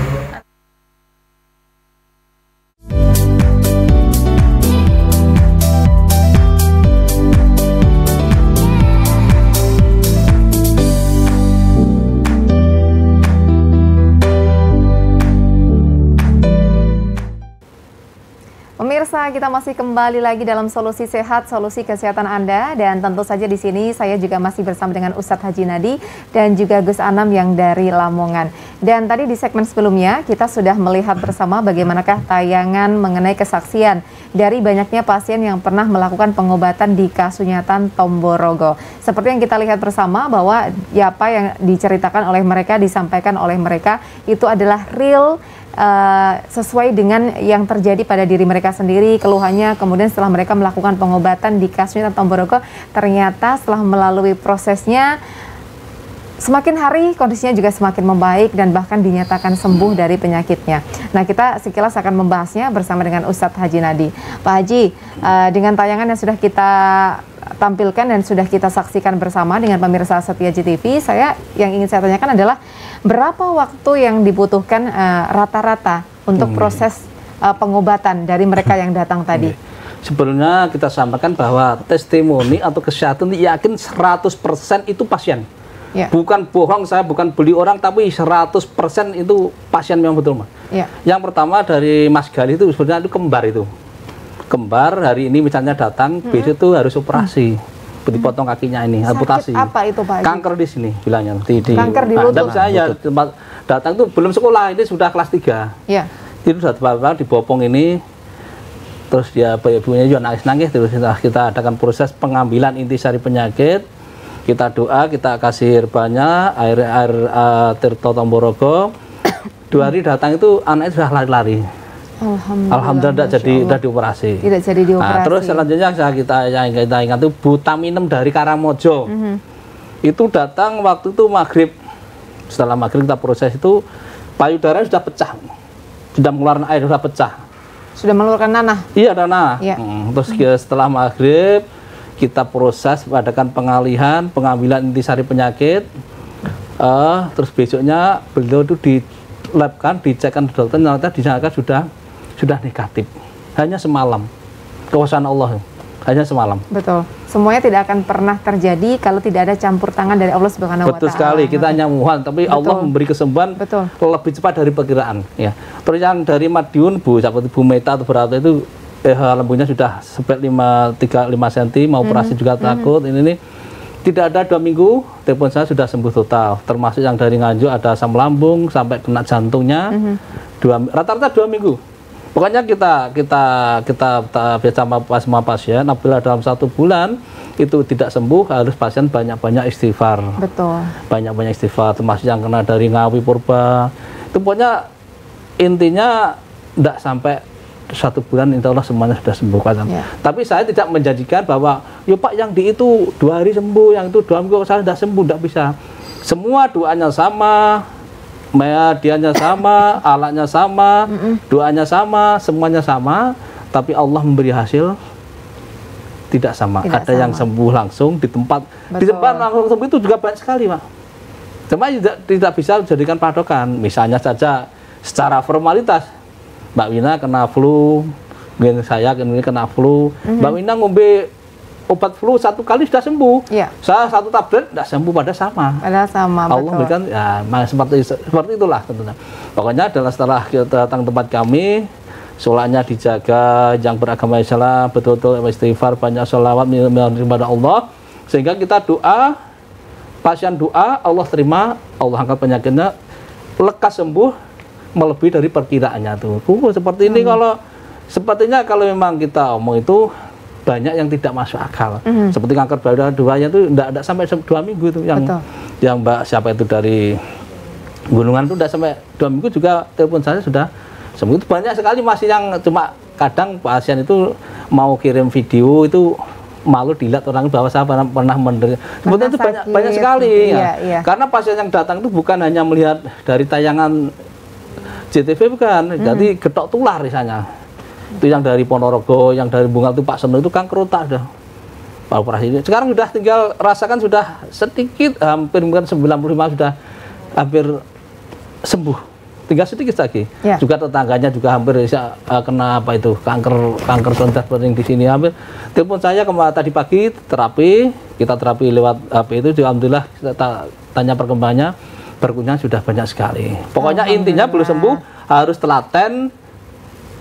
[SPEAKER 1] Kita masih kembali lagi dalam solusi sehat, solusi kesehatan Anda dan tentu saja di sini saya juga masih bersama dengan Ustadz Haji Nadi dan juga Gus Anam yang dari Lamongan. Dan tadi di segmen sebelumnya kita sudah melihat bersama bagaimanakah tayangan mengenai kesaksian dari banyaknya pasien yang pernah melakukan pengobatan di Kasunyatan Tomborogo. Seperti yang kita lihat bersama bahwa ya apa yang diceritakan oleh mereka disampaikan oleh mereka itu adalah real uh, sesuai dengan yang terjadi pada diri mereka sendiri, keluhannya. Kemudian setelah mereka melakukan pengobatan di Kasmi Tomborogo, ternyata setelah melalui prosesnya semakin hari kondisinya juga semakin membaik dan bahkan dinyatakan sembuh dari penyakitnya. Nah kita sekilas akan membahasnya bersama dengan Ustadz Haji Nadi. Pak Haji, uh, dengan tayangan yang sudah kita tampilkan dan sudah kita saksikan bersama dengan pemirsa Setia GTV, saya yang ingin saya tanyakan adalah berapa waktu yang dibutuhkan eh, rata-rata uh, untuk hmm. proses uh, pengobatan dari mereka yang datang tadi?
[SPEAKER 2] Sebelumnya kita sampaikan bahwa testimoni atau kesehatan yakin 100% itu pasien. Ya. Bukan bohong saya, bukan beli orang, tapi 100% itu pasien yang betul. Ya. Yang pertama dari Mas Gali itu sebenarnya itu kembar itu kembar hari ini misalnya datang hmm. besok itu harus operasi. Hmm. dipotong kakinya ini
[SPEAKER 1] Sakit amputasi. apa itu Pak?
[SPEAKER 2] Kanker di sini bilangnya. Di,
[SPEAKER 1] di. Kanker di lutut.
[SPEAKER 2] nah, saya tempat datang itu belum sekolah ini sudah kelas 3 ya itu sudah tepat dibopong ini. Terus dia ibunya juga nangis nangis terus kita adakan proses pengambilan intisari penyakit. Kita doa kita kasih banyak air air uh, Tirto Tomborogo. Dua hari datang itu anaknya sudah lari-lari
[SPEAKER 1] Alhamdulillah,
[SPEAKER 2] Alhamdulillah tidak jadi tidak dioperasi.
[SPEAKER 1] Tidak jadi dioperasi.
[SPEAKER 2] Nah, terus selanjutnya saya kita yang kita ingat itu Butaminem dari Karamojo. Mm -hmm. Itu datang waktu itu maghrib. Setelah maghrib kita proses itu payudara sudah pecah, sudah mengeluarkan air sudah pecah.
[SPEAKER 1] Sudah mengeluarkan nanah.
[SPEAKER 2] Iya nanah. Ya. Hmm, terus mm -hmm. setelah maghrib kita proses adakan pengalihan, pengambilan intisari penyakit. Uh, terus besoknya beliau itu di labkan, dicekkan dokter, ternyata disangka sudah sudah negatif. Hanya semalam. Kekuasaan Allah hanya semalam.
[SPEAKER 1] Betul. Semuanya tidak akan pernah terjadi kalau tidak ada campur tangan dari Allah Subhanahu
[SPEAKER 2] wa taala. Betul sekali. Kita hanya mohon tapi Betul. Allah memberi kesembuhan Betul. lebih cepat dari perkiraan, ya. Terus yang dari Madiun Bu, seperti Bu Meta atau berapa itu eh lembunya sudah sampai 5 3 5 cm mau operasi mm -hmm. juga mhm. takut. Mm -hmm. Ini nih tidak ada dua minggu telepon saya sudah sembuh total termasuk yang dari Nganjuk ada asam lambung sampai kena jantungnya mm -hmm. dua rata-rata dua minggu Pokoknya kita kita kita biasa sama pasien apabila dalam satu bulan itu tidak sembuh harus pasien banyak-banyak istighfar.
[SPEAKER 1] Betul.
[SPEAKER 2] Banyak-banyak istighfar termasuk yang kena dari ngawi purba. Itu pokoknya intinya tidak sampai satu bulan insya Allah semuanya sudah sembuh kan. Ya. Tapi saya tidak menjanjikan bahwa ya Pak yang di itu dua hari sembuh, yang itu dua minggu saya sudah sembuh, tidak bisa. Semua doanya sama, medianya sama, [laughs] alatnya sama, doanya sama, semuanya sama, tapi Allah memberi hasil tidak sama. Tidak Ada sama. yang sembuh langsung di tempat Betul. di tempat langsung sembuh itu juga banyak sekali, Pak. Cuma tidak, tidak bisa dijadikan patokan. Misalnya saja secara formalitas, Mbak Wina kena flu, mungkin saya kena flu, mm -hmm. Mbak Wina ngombe obat flu satu kali sudah sembuh.
[SPEAKER 1] Ya.
[SPEAKER 2] Saya satu tablet tidak sembuh pada sama.
[SPEAKER 1] Pada sama.
[SPEAKER 2] Allah berikan ya seperti seperti itulah tentunya. Pokoknya adalah setelah kita datang tempat kami, sholatnya dijaga, yang beragama Islam betul-betul istighfar, banyak sholawat kepada Allah, sehingga kita doa, pasien doa, Allah terima, Allah angkat penyakitnya, lekas sembuh, melebihi dari perkiraannya tuh. Uh, seperti ini kalau sepertinya kalau memang kita omong itu banyak yang tidak masuk akal. Mm-hmm. Seperti kanker payudara duanya itu tidak ada sampai dua minggu itu yang Betul. yang Mbak siapa itu dari gunungan itu tidak sampai dua minggu juga telepon saya sudah sembuh. Itu banyak sekali masih yang cuma kadang pasien itu mau kirim video itu malu dilihat orang bahwa saya pernah, pernah menderita. Sebetulnya itu banyak banyak sekali ya. Iya, iya. Karena pasien yang datang itu bukan hanya melihat dari tayangan JTV bukan, hmm. jadi getok tular misalnya itu yang dari Ponorogo, yang dari Bunga itu Pak Seno itu kanker otak dah operasi ini. Sekarang sudah tinggal rasakan sudah sedikit hampir mungkin 95 sudah hampir sembuh. Tinggal sedikit lagi. Ya. Juga tetangganya juga hampir bisa uh, kena apa itu kanker kanker kontak bening di sini hampir. Telepon saya kemarin tadi pagi terapi, kita terapi lewat HP itu alhamdulillah kita tanya perkembangannya berkunjung sudah banyak sekali. Pokoknya intinya belum sembuh harus telaten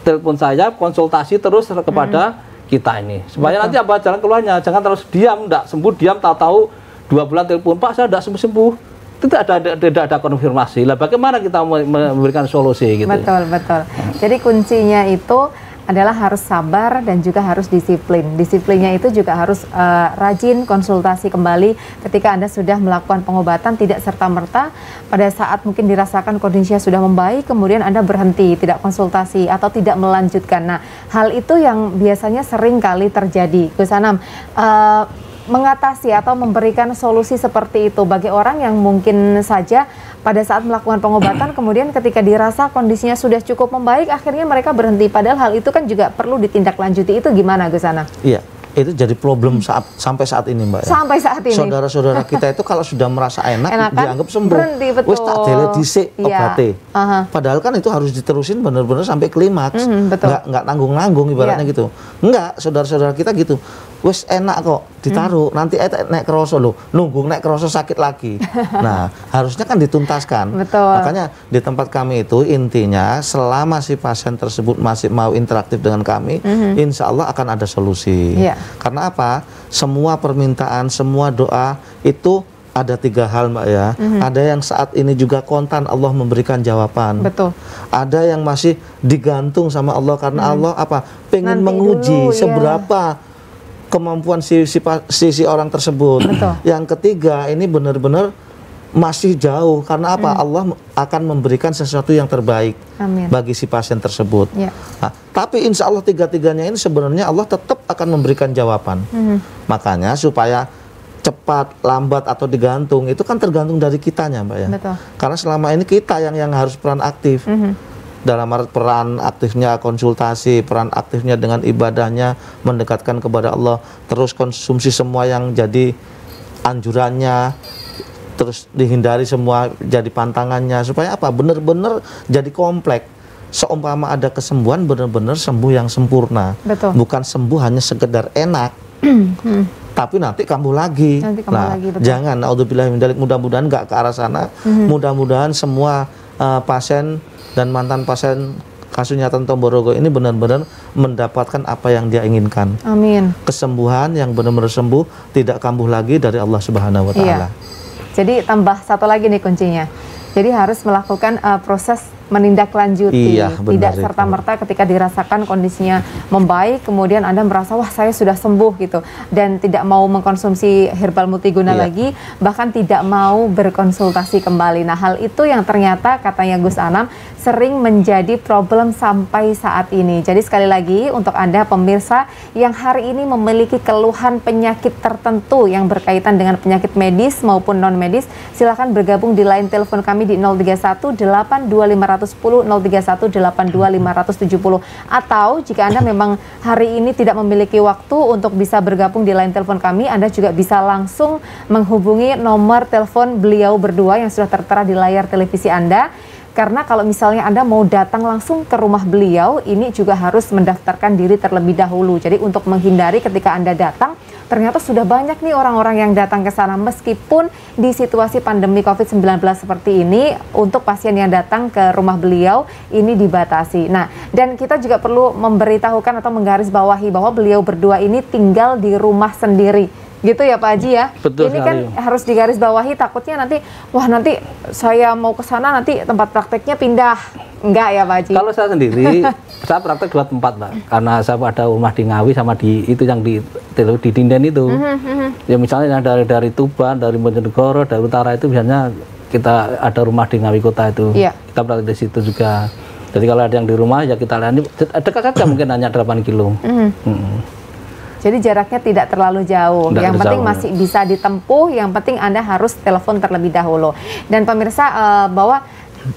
[SPEAKER 2] telepon saya konsultasi terus kepada hmm. kita ini. Supaya Betul. nanti apa jalan keluarnya. Jangan terus diam tidak sembuh diam tahu-tahu dua bulan telepon pak saya tidak sembuh sembuh tidak ada tidak ada konfirmasi. Lah bagaimana kita memberikan solusi gitu?
[SPEAKER 1] Betul betul. Jadi kuncinya itu adalah harus sabar dan juga harus disiplin. Disiplinnya itu juga harus uh, rajin konsultasi kembali ketika Anda sudah melakukan pengobatan tidak serta-merta pada saat mungkin dirasakan kondisinya sudah membaik kemudian Anda berhenti, tidak konsultasi atau tidak melanjutkan. Nah, hal itu yang biasanya sering kali terjadi. Gus Anam, uh, mengatasi atau memberikan solusi seperti itu bagi orang yang mungkin saja pada saat melakukan pengobatan kemudian ketika dirasa kondisinya sudah cukup membaik akhirnya mereka berhenti padahal hal itu kan juga perlu ditindaklanjuti itu gimana Gus Ana?
[SPEAKER 3] Iya itu jadi problem saat sampai saat ini mbak
[SPEAKER 1] ya. sampai saat ini
[SPEAKER 3] saudara-saudara [laughs] kita itu kalau sudah merasa enak Enakan, dianggap sembuh
[SPEAKER 1] berhenti betul
[SPEAKER 3] wis tak dele dhisik iya. obate uh-huh. padahal kan itu harus diterusin benar-benar sampai klimaks mm, betul. nggak nggak tanggung-nanggung ibaratnya yeah. gitu enggak saudara-saudara kita gitu wis enak kok ditaruh hmm. nanti eh naik keroso lo nunggu naik keroso sakit lagi [laughs] nah harusnya kan dituntaskan
[SPEAKER 1] Betul.
[SPEAKER 3] makanya di tempat kami itu intinya selama si pasien tersebut masih mau interaktif dengan kami hmm. insya Allah akan ada solusi yeah. karena apa semua permintaan semua doa itu ada tiga hal mbak ya. Mm-hmm. Ada yang saat ini juga kontan Allah memberikan jawaban.
[SPEAKER 1] Betul.
[SPEAKER 3] Ada yang masih digantung sama Allah karena mm. Allah apa? Pengen Nanti menguji dulu, iya. seberapa kemampuan si, si, si, si orang tersebut. Betul. Yang ketiga ini benar-benar masih jauh karena apa? Hmm. Allah akan memberikan sesuatu yang terbaik Amin. bagi si pasien tersebut. Ya. Nah, tapi insya Allah tiga-tiganya ini sebenarnya Allah tetap akan memberikan jawaban. Hmm. Makanya supaya cepat, lambat atau digantung itu kan tergantung dari kitanya, mbak ya. Betul. Karena selama ini kita yang yang harus peran aktif. Hmm dalam arti peran aktifnya konsultasi, peran aktifnya dengan ibadahnya mendekatkan kepada Allah, terus konsumsi semua yang jadi anjurannya, terus dihindari semua jadi pantangannya supaya apa? Benar-benar jadi kompleks. Seumpama ada kesembuhan benar-benar sembuh yang sempurna.
[SPEAKER 1] Betul.
[SPEAKER 3] Bukan sembuh hanya sekedar enak. [clears throat] Hmm. tapi nanti kambuh lagi.
[SPEAKER 1] Nanti kambuh
[SPEAKER 3] nah,
[SPEAKER 1] lagi,
[SPEAKER 3] jangan naudzubillah mudah-mudahan nggak ke arah sana. Hmm. Mudah-mudahan semua uh, pasien dan mantan pasien kasus nyata Tomborogo ini benar-benar mendapatkan apa yang dia inginkan.
[SPEAKER 1] Amin.
[SPEAKER 3] Kesembuhan yang benar-benar sembuh, tidak kambuh lagi dari Allah Subhanahu wa taala. Iya.
[SPEAKER 1] Jadi tambah satu lagi nih kuncinya. Jadi harus melakukan uh, proses menindaklanjuti,
[SPEAKER 3] iya,
[SPEAKER 1] tidak serta merta ketika dirasakan kondisinya membaik, kemudian anda merasa wah saya sudah sembuh gitu, dan tidak mau mengkonsumsi herbal multiguna iya. lagi, bahkan tidak mau berkonsultasi kembali. Nah hal itu yang ternyata katanya Gus Anam sering menjadi problem sampai saat ini. Jadi sekali lagi untuk anda pemirsa yang hari ini memiliki keluhan penyakit tertentu yang berkaitan dengan penyakit medis maupun non medis, silahkan bergabung di line telepon kami di 031 825 510 031 82 570 atau jika Anda memang hari ini tidak memiliki waktu untuk bisa bergabung di line telepon kami Anda juga bisa langsung menghubungi nomor telepon beliau berdua yang sudah tertera di layar televisi Anda karena kalau misalnya Anda mau datang langsung ke rumah beliau, ini juga harus mendaftarkan diri terlebih dahulu. Jadi untuk menghindari ketika Anda datang, ternyata sudah banyak nih orang-orang yang datang ke sana meskipun di situasi pandemi COVID-19 seperti ini untuk pasien yang datang ke rumah beliau ini dibatasi. Nah, dan kita juga perlu memberitahukan atau menggarisbawahi bahwa beliau berdua ini tinggal di rumah sendiri gitu ya Pak Haji ya.
[SPEAKER 2] Betul
[SPEAKER 1] Ini kan harus digarisbawahi takutnya nanti wah nanti saya mau ke sana nanti tempat prakteknya pindah. Enggak ya Pak Haji.
[SPEAKER 2] Kalau saya sendiri [laughs] saya praktek dua tempat Mbak. Karena saya ada rumah di Ngawi sama di itu yang di di Dinden itu. Mm -hmm. Ya misalnya yang dari dari Tuban, dari Bojonegoro, dari utara itu biasanya kita ada rumah di Ngawi kota itu. Yeah. Kita praktek di situ juga. Jadi kalau ada yang di rumah ya kita lihat dekat saja [coughs] mungkin hanya 8 kilo. Mm -hmm.
[SPEAKER 1] -hmm. Jadi jaraknya tidak terlalu jauh. Tidak yang penting jauh. masih bisa ditempuh. Yang penting Anda harus telepon terlebih dahulu. Dan pemirsa uh, bahwa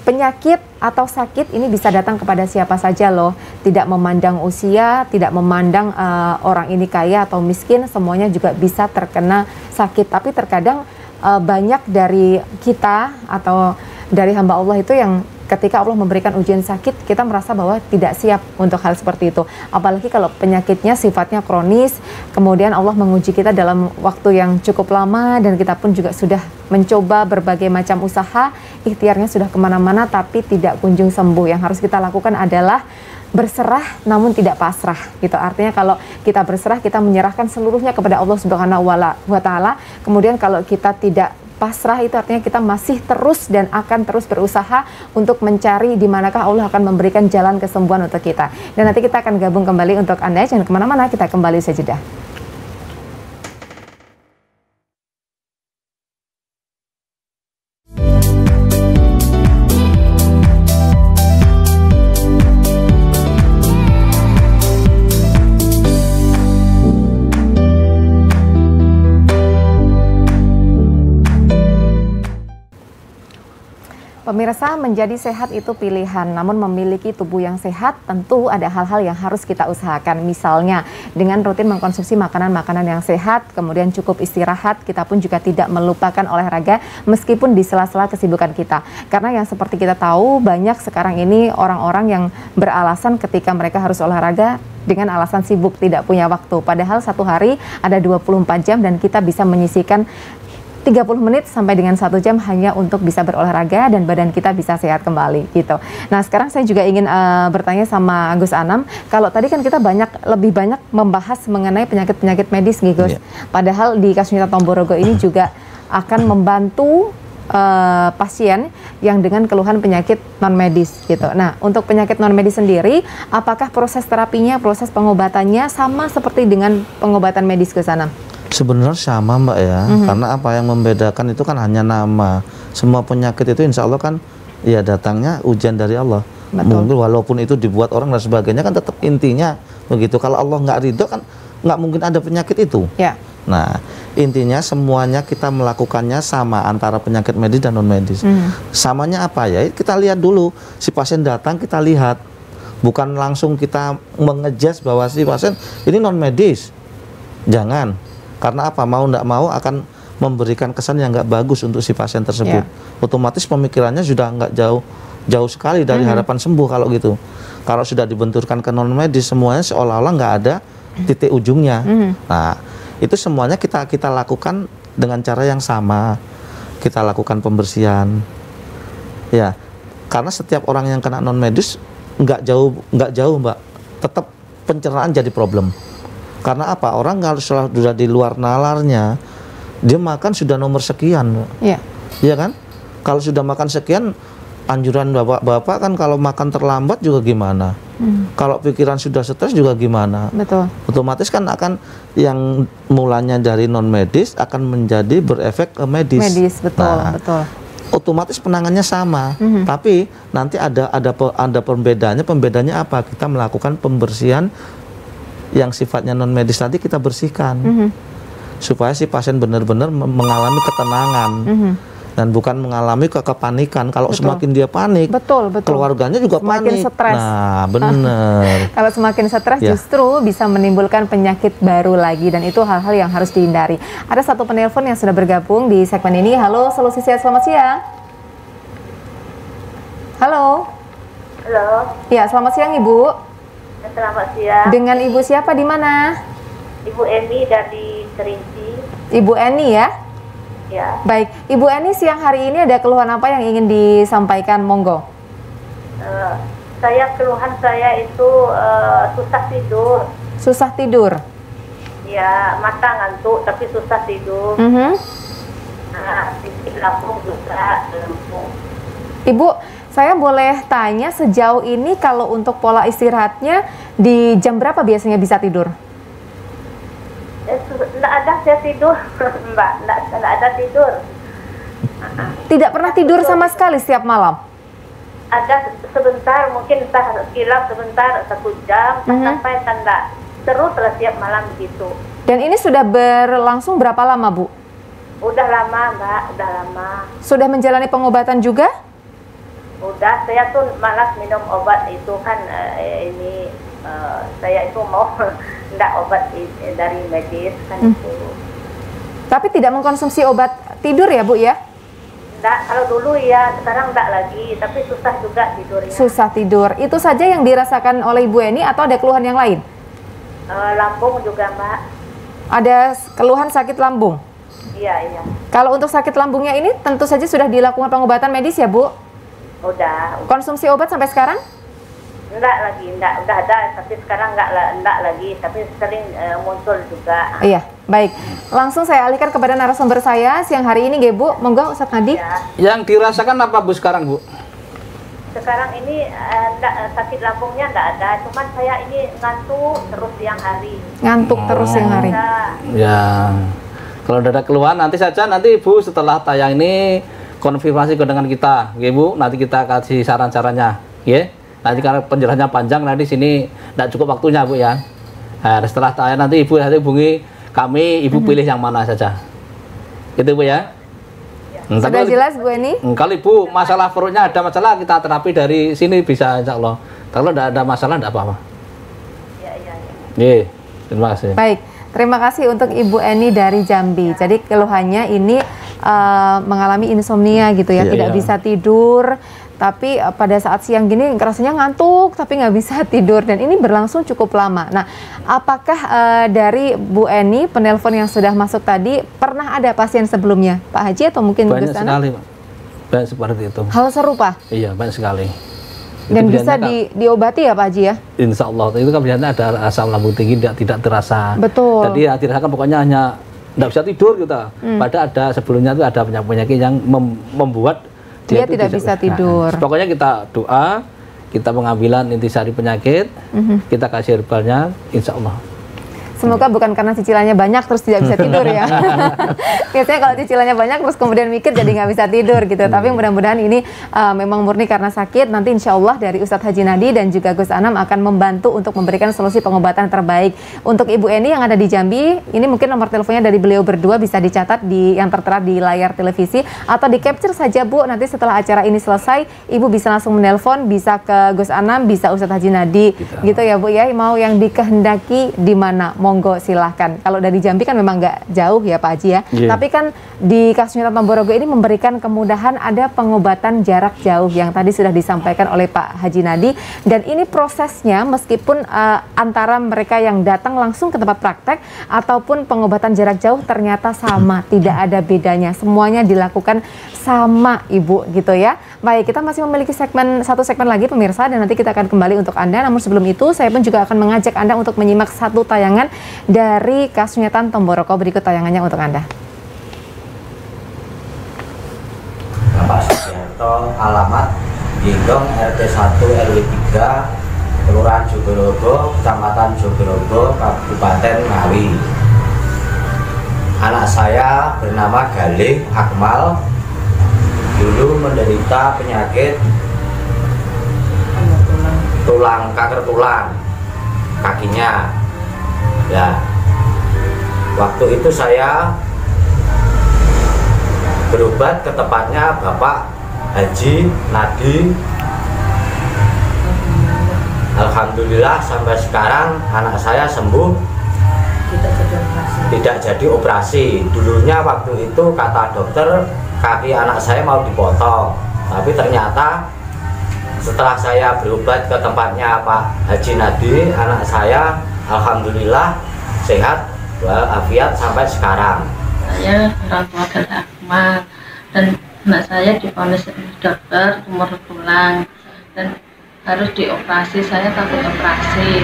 [SPEAKER 1] penyakit atau sakit ini bisa datang kepada siapa saja loh. Tidak memandang usia, tidak memandang uh, orang ini kaya atau miskin, semuanya juga bisa terkena sakit. Tapi terkadang uh, banyak dari kita atau dari hamba Allah itu yang ketika Allah memberikan ujian sakit, kita merasa bahwa tidak siap untuk hal seperti itu. Apalagi kalau penyakitnya sifatnya kronis, kemudian Allah menguji kita dalam waktu yang cukup lama dan kita pun juga sudah mencoba berbagai macam usaha, ikhtiarnya sudah ke mana-mana tapi tidak kunjung sembuh. Yang harus kita lakukan adalah berserah namun tidak pasrah gitu artinya kalau kita berserah kita menyerahkan seluruhnya kepada Allah Subhanahu wa taala kemudian kalau kita tidak pasrah itu artinya kita masih terus dan akan terus berusaha untuk mencari di manakah Allah akan memberikan jalan kesembuhan untuk kita. Dan nanti kita akan gabung kembali untuk Anda, jangan ke mana-mana, kita kembali saja. Pemirsa, menjadi sehat itu pilihan, namun memiliki tubuh yang sehat tentu ada hal-hal yang harus kita usahakan. Misalnya, dengan rutin mengkonsumsi makanan-makanan yang sehat, kemudian cukup istirahat, kita pun juga tidak melupakan olahraga meskipun di sela-sela kesibukan kita. Karena yang seperti kita tahu, banyak sekarang ini orang-orang yang beralasan ketika mereka harus olahraga dengan alasan sibuk tidak punya waktu. Padahal satu hari ada 24 jam dan kita bisa menyisikan 30 menit sampai dengan satu jam hanya untuk bisa berolahraga dan badan kita bisa sehat kembali gitu. Nah sekarang saya juga ingin uh, bertanya sama Gus Anam, kalau tadi kan kita banyak lebih banyak membahas mengenai penyakit-penyakit medis nih Gus. Yeah. Padahal di kasusnya Tomborogo ini juga akan membantu uh, pasien yang dengan keluhan penyakit non medis gitu. Nah, untuk penyakit non medis sendiri, apakah proses terapinya, proses pengobatannya sama seperti dengan pengobatan medis ke sana?
[SPEAKER 3] Sebenarnya sama mbak ya, mm -hmm. karena apa yang membedakan itu kan hanya nama. Semua penyakit itu insya Allah kan ya datangnya ujian dari Allah. Betul. Mungkin walaupun itu dibuat orang dan sebagainya kan tetap intinya begitu. Kalau Allah nggak ridho kan nggak mungkin ada penyakit itu. Ya. Nah intinya semuanya kita melakukannya sama antara penyakit medis dan non medis. Mm. Samanya apa ya? Kita lihat dulu si pasien datang kita lihat, bukan langsung kita mengejas bahwa si pasien ini non medis. Jangan karena apa? Mau tidak mau akan memberikan kesan yang nggak bagus untuk si pasien tersebut. Yeah. Otomatis pemikirannya sudah nggak jauh jauh sekali dari mm -hmm. harapan sembuh kalau gitu. Kalau sudah dibenturkan ke non medis semuanya seolah-olah nggak ada titik ujungnya. Mm -hmm. Nah itu semuanya kita kita lakukan dengan cara yang sama. Kita lakukan pembersihan. Ya, karena setiap orang yang kena non medis nggak jauh nggak jauh mbak, tetap pencernaan jadi problem. Karena apa? Orang kalau sudah di luar nalarnya, dia makan sudah nomor sekian. Iya. Iya kan? Kalau sudah makan sekian, anjuran bapak-bapak kan kalau makan terlambat juga gimana? Hmm. Kalau pikiran sudah stres juga gimana? Betul. Otomatis kan akan yang mulanya dari non medis akan menjadi berefek ke medis. Medis betul, nah, betul. Otomatis penangannya sama, -hmm. tapi nanti ada ada ada perbedaannya. Pembedanya apa? Kita melakukan pembersihan yang sifatnya non medis tadi kita bersihkan mm -hmm. supaya si pasien benar-benar mengalami ketenangan mm -hmm. dan bukan mengalami ke kepanikan. Kalau semakin dia panik, betul, betul. keluarganya juga semakin panik. Stres. Nah, benar. [laughs]
[SPEAKER 1] Kalau semakin stres ya. justru bisa menimbulkan penyakit baru lagi dan itu hal-hal yang harus dihindari. Ada satu penelpon yang sudah bergabung di segmen ini. Halo, Solusi Sehat, selamat siang. Halo.
[SPEAKER 13] Halo.
[SPEAKER 1] Ya, selamat siang Ibu.
[SPEAKER 13] Selamat siang.
[SPEAKER 1] Dengan Ibu siapa di mana?
[SPEAKER 13] Ibu Eni dari Kerinci.
[SPEAKER 1] Ibu Eni ya?
[SPEAKER 13] Ya.
[SPEAKER 1] Baik, Ibu Eni siang hari ini ada keluhan apa yang ingin disampaikan? Monggo.
[SPEAKER 13] Uh, saya keluhan saya itu uh, susah tidur.
[SPEAKER 1] Susah tidur.
[SPEAKER 13] ya mata ngantuk tapi susah tidur.
[SPEAKER 1] Mm -hmm.
[SPEAKER 13] Nah, lambung juga lambung.
[SPEAKER 1] Ibu, saya boleh tanya sejauh ini kalau untuk pola istirahatnya di jam berapa biasanya bisa tidur?
[SPEAKER 13] Eh, enggak ada saya tidur, [laughs] Mbak. Enggak ada tidur.
[SPEAKER 1] Tidak pernah tidur sama sekali setiap malam?
[SPEAKER 13] Ada sebentar, mungkin entah kilap sebentar, satu jam,
[SPEAKER 1] Mhm.
[SPEAKER 13] sampai tanda. Terus lah tiap malam begitu.
[SPEAKER 1] Dan ini sudah berlangsung berapa lama, Bu?
[SPEAKER 13] Udah lama, Mbak, udah lama.
[SPEAKER 1] Sudah menjalani pengobatan juga?
[SPEAKER 13] Udah, saya tuh malas minum obat itu kan eh, ini eh, saya itu mau [laughs] enggak obat i- dari medis kan
[SPEAKER 1] Hmm.
[SPEAKER 13] itu.
[SPEAKER 1] Tapi tidak mengkonsumsi obat tidur ya, Bu ya?
[SPEAKER 13] Enggak, kalau dulu ya, sekarang enggak lagi, tapi susah juga tidurnya.
[SPEAKER 1] Susah tidur. Itu saja yang dirasakan oleh Ibu Eni atau ada keluhan yang lain?
[SPEAKER 13] Eh, lambung juga, Mbak.
[SPEAKER 1] Ada keluhan sakit lambung.
[SPEAKER 13] Iya, iya.
[SPEAKER 1] Kalau untuk sakit lambungnya ini tentu saja sudah dilakukan pengobatan medis ya, Bu?
[SPEAKER 13] Udah,
[SPEAKER 1] Konsumsi obat sampai sekarang?
[SPEAKER 13] enggak lagi, enggak, udah ada, tapi sekarang enggak enggak lagi, tapi sering eh, muncul juga.
[SPEAKER 1] Iya, baik. Langsung saya alihkan kepada narasumber saya siang hari ini, Ge, Bu. Monggo Ustadz Nadi.
[SPEAKER 2] Yang dirasakan apa Bu sekarang Bu?
[SPEAKER 13] Sekarang ini eh, enggak, eh, sakit lambungnya enggak ada, cuman saya ini ngantuk terus siang hari.
[SPEAKER 1] Ngantuk terus siang hari.
[SPEAKER 13] Nah,
[SPEAKER 2] Ya, kalau udah ada keluhan nanti saja nanti Ibu setelah tayang ini konfirmasi ke dengan kita, ya Bu. Nanti kita kasih saran-sarannya, ya. Nanti karena penjelasannya panjang nanti sini tidak cukup waktunya Bu ya. Nah, setelah tayang nanti Ibu nanti hubungi kami, Ibu pilih yang mana saja. Gitu Bu ya. Hmm, tapi
[SPEAKER 1] Sudah jelas, Bu Eni?
[SPEAKER 2] Hmm, Kalau Ibu masalah perutnya ada masalah kita terapi dari sini bisa insya Allah. Kalau tidak ada masalah tidak apa-apa. Iya, terima kasih.
[SPEAKER 1] Baik, terima kasih untuk Ibu Eni dari Jambi. Jadi keluhannya ini eh, mengalami insomnia gitu ya,
[SPEAKER 2] Iya,
[SPEAKER 1] tidak
[SPEAKER 2] iya.
[SPEAKER 1] bisa tidur. Tapi eh, pada saat siang gini rasanya ngantuk, tapi nggak bisa [laughs] tidur dan ini berlangsung cukup lama. Nah, apakah eh, dari Bu Eni penelpon yang sudah masuk tadi pernah ada pasien sebelumnya, Pak Haji atau mungkin
[SPEAKER 2] Banyak sekali, Pak. Banyak seperti itu.
[SPEAKER 1] Hal serupa
[SPEAKER 2] Iya, banyak sekali.
[SPEAKER 1] dan
[SPEAKER 2] Itu
[SPEAKER 1] bisa
[SPEAKER 2] biasanya
[SPEAKER 1] di, diobati ya Pak Haji ya?
[SPEAKER 2] kan- Insya Allah itu kan biasanya ada asam lambung tinggi tidak tidak terasa.
[SPEAKER 1] Betul.
[SPEAKER 2] Jadi yang dirasakan pokoknya hanya tidak bisa tidur kita.
[SPEAKER 1] Hmm.
[SPEAKER 2] Padahal ada sebelumnya itu ada penyakit yang mem- membuat
[SPEAKER 1] Dia
[SPEAKER 2] itu
[SPEAKER 1] tidak bisa tidur.
[SPEAKER 2] Nah, pokoknya kita doa, kita pengambilan intisari penyakit,
[SPEAKER 1] Mhm.
[SPEAKER 2] kita kasih herbalnya, insya Allah.
[SPEAKER 1] Semoga bukan karena cicilannya banyak terus tidak bisa tidur ya. [laughs] [laughs] Biasanya kalau cicilannya banyak terus kemudian mikir jadi nggak bisa tidur gitu. Tapi mudah-mudahan ini uh, memang murni karena sakit. Nanti insya Allah dari Ustadz Haji Nadi dan juga Gus Anam akan membantu untuk memberikan solusi pengobatan terbaik. Untuk Ibu Eni yang ada di Jambi, ini mungkin nomor teleponnya dari beliau berdua bisa dicatat di yang tertera di layar televisi atau di capture saja Bu. Nanti setelah acara ini selesai, Ibu bisa langsung menelpon, bisa ke Gus Anam, bisa Ustadz Haji Nadi, gitu ya Bu ya. Mau yang dikehendaki di mana? Monggo silahkan. Kalau dari Jambi kan memang nggak jauh ya Pak Haji ya.
[SPEAKER 14] Iya.
[SPEAKER 1] Tapi kan di Kasnyata Tomborogo ini memberikan kemudahan ada pengobatan jarak jauh yang tadi sudah disampaikan oleh Pak Haji Nadi dan ini prosesnya meskipun eh, antara mereka yang datang langsung ke tempat praktek ataupun pengobatan jarak jauh ternyata sama, tidak ada bedanya. Semuanya dilakukan sama Ibu gitu ya. Baik, kita masih memiliki segmen satu segmen lagi pemirsa dan nanti kita akan kembali untuk Anda. Namun sebelum itu saya pun juga akan mengajak Anda untuk menyimak satu tayangan dari Kasunyatan Tomboroko. Berikut tayangannya untuk Anda.
[SPEAKER 4] Bapak Sugiharto alamat Ginggong RT 1 RW 3 Kelurahan Jogorogo Kecamatan Jogorogo Kabupaten Ngawi. Anak saya bernama Galih Akmal dulu menderita penyakit tulang kanker tulang kakinya ya. Waktu itu saya berobat ke tempatnya Bapak Haji Nadi. Alhamdulillah sampai sekarang anak saya sembuh. Tidak jadi operasi. Dulunya waktu itu kata dokter kaki anak saya mau dipotong. Tapi ternyata setelah saya berobat ke tempatnya Pak Haji Nadi anak saya Alhamdulillah sehat walafiat sampai sekarang.
[SPEAKER 5] Saya dari Akmal dan anak saya divonis dokter tumor tulang dan harus dioperasi. Saya takut operasi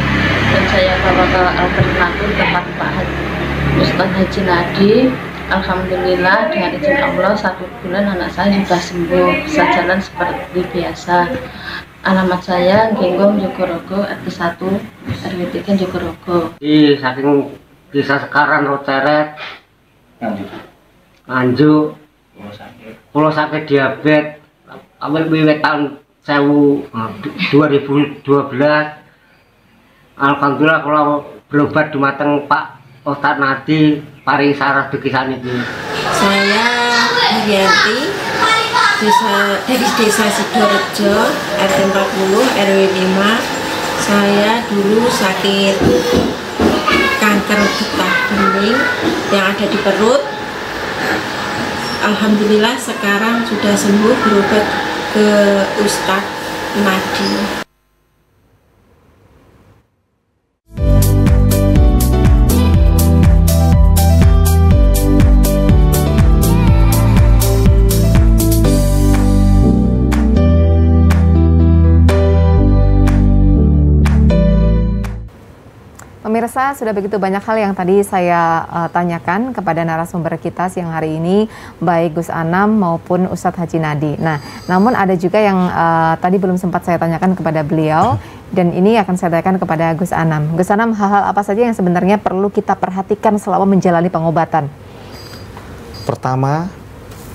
[SPEAKER 5] dan saya bawa ke alternatif tempat Pak Haji Ustadz Haji Nadi. Alhamdulillah dengan izin Allah satu bulan anak saya sudah sembuh bisa jalan seperti biasa alamat saya Genggong Jogorogo RT 1 RW 3 Jogorogo.
[SPEAKER 6] Di saking bisa sekarang roteret Nganjuk Pulau sakit. Diabetes awal wiwit tahun sewu 2012 Alhamdulillah kalau berobat di mateng Pak Ustadz Nadi paring sarah begisan itu
[SPEAKER 7] saya Herianti desa dari desa Sidorejo RT 40 RW 5 saya dulu sakit kanker getah bening yang ada di perut. Alhamdulillah sekarang sudah sembuh berobat ke Ustadz Nadi
[SPEAKER 1] Pemirsa, sudah begitu banyak hal yang tadi saya uh, tanyakan kepada narasumber kita siang hari ini, baik Gus Anam maupun Ustadz Haji Nadi. Nah, namun ada juga yang uh, tadi belum sempat saya tanyakan kepada beliau, dan ini akan saya tanyakan kepada Gus Anam. Gus Anam, hal-hal apa saja yang sebenarnya perlu kita perhatikan selama menjalani pengobatan?
[SPEAKER 3] Pertama,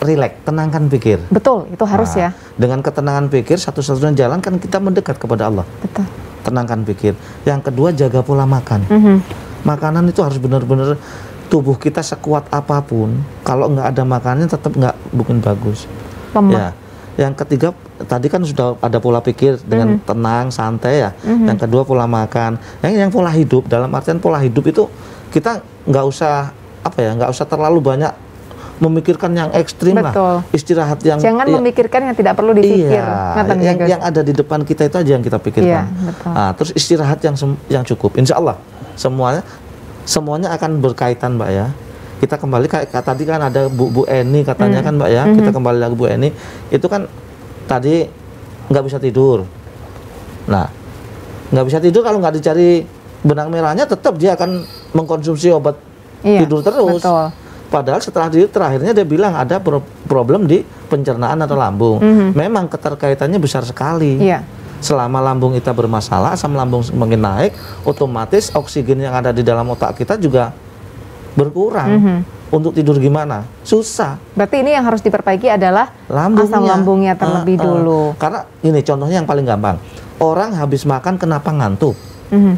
[SPEAKER 3] rileks, tenangkan pikir.
[SPEAKER 1] Betul, itu harus
[SPEAKER 3] nah,
[SPEAKER 1] ya.
[SPEAKER 3] Dengan ketenangan pikir, satu-satunya jalan kan kita mendekat kepada Allah.
[SPEAKER 1] Betul
[SPEAKER 3] tenangkan pikir. Yang kedua jaga pola makan. Mm -hmm. Makanan itu harus benar-benar tubuh kita sekuat apa pun, kalau nggak ada makannya tetap nggak mungkin bagus. Pemah. Ya. Yang ketiga tadi kan sudah ada pola pikir dengan mm -hmm. tenang, santai ya. Mm -hmm. Yang kedua pola makan. Yang yang pola hidup dalam artian pola hidup itu kita nggak usah apa ya nggak usah terlalu banyak memikirkan yang ekstrim Betul. lah istirahat yang
[SPEAKER 1] jangan ya, memikirkan yang tidak perlu dipikir. Iya,
[SPEAKER 3] yang, yang ada di depan kita itu aja yang kita pikirkan. Iya, betul. Nah, terus istirahat yang yang cukup. Insya Allah semuanya semuanya akan berkaitan mbak ya. Kita kembali kayak tadi kan ada Bu Bu Eni katanya hmm. kan mbak ya. Hmm. kita kembali lagi Bu Eni. Itu kan tadi nggak bisa tidur. Nah nggak bisa tidur kalau nggak dicari benang merahnya tetap dia akan mengkonsumsi obat iya, tidur terus. betul. Padahal setelah di terakhirnya dia bilang ada pro problem di pencernaan atau lambung. Mm -hmm. Memang keterkaitannya besar sekali. Yeah. Selama lambung kita bermasalah, asam lambung semakin naik, otomatis oksigen yang ada di dalam otak kita juga berkurang. Mm -hmm. Untuk tidur gimana? Susah.
[SPEAKER 1] Berarti ini yang harus diperbaiki adalah lambungnya. asam lambungnya terlebih uh, uh. dulu.
[SPEAKER 3] Karena ini contohnya yang paling gampang. Orang habis makan kenapa ngantuk? Mm -hmm.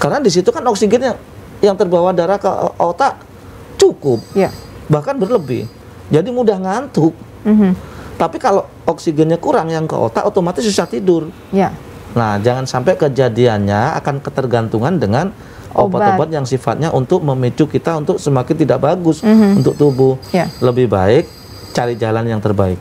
[SPEAKER 3] Karena di situ kan oksigen yang yang terbawa darah ke otak cukup, ya. bahkan berlebih. Jadi mudah ngantuk. Mm -hmm. Tapi kalau oksigennya kurang yang ke otak, otomatis susah tidur. Ya. Nah, jangan sampai kejadiannya akan ketergantungan dengan obat-obat yang sifatnya untuk memicu kita untuk semakin tidak bagus mm -hmm. untuk tubuh. Ya. Lebih baik cari jalan yang terbaik.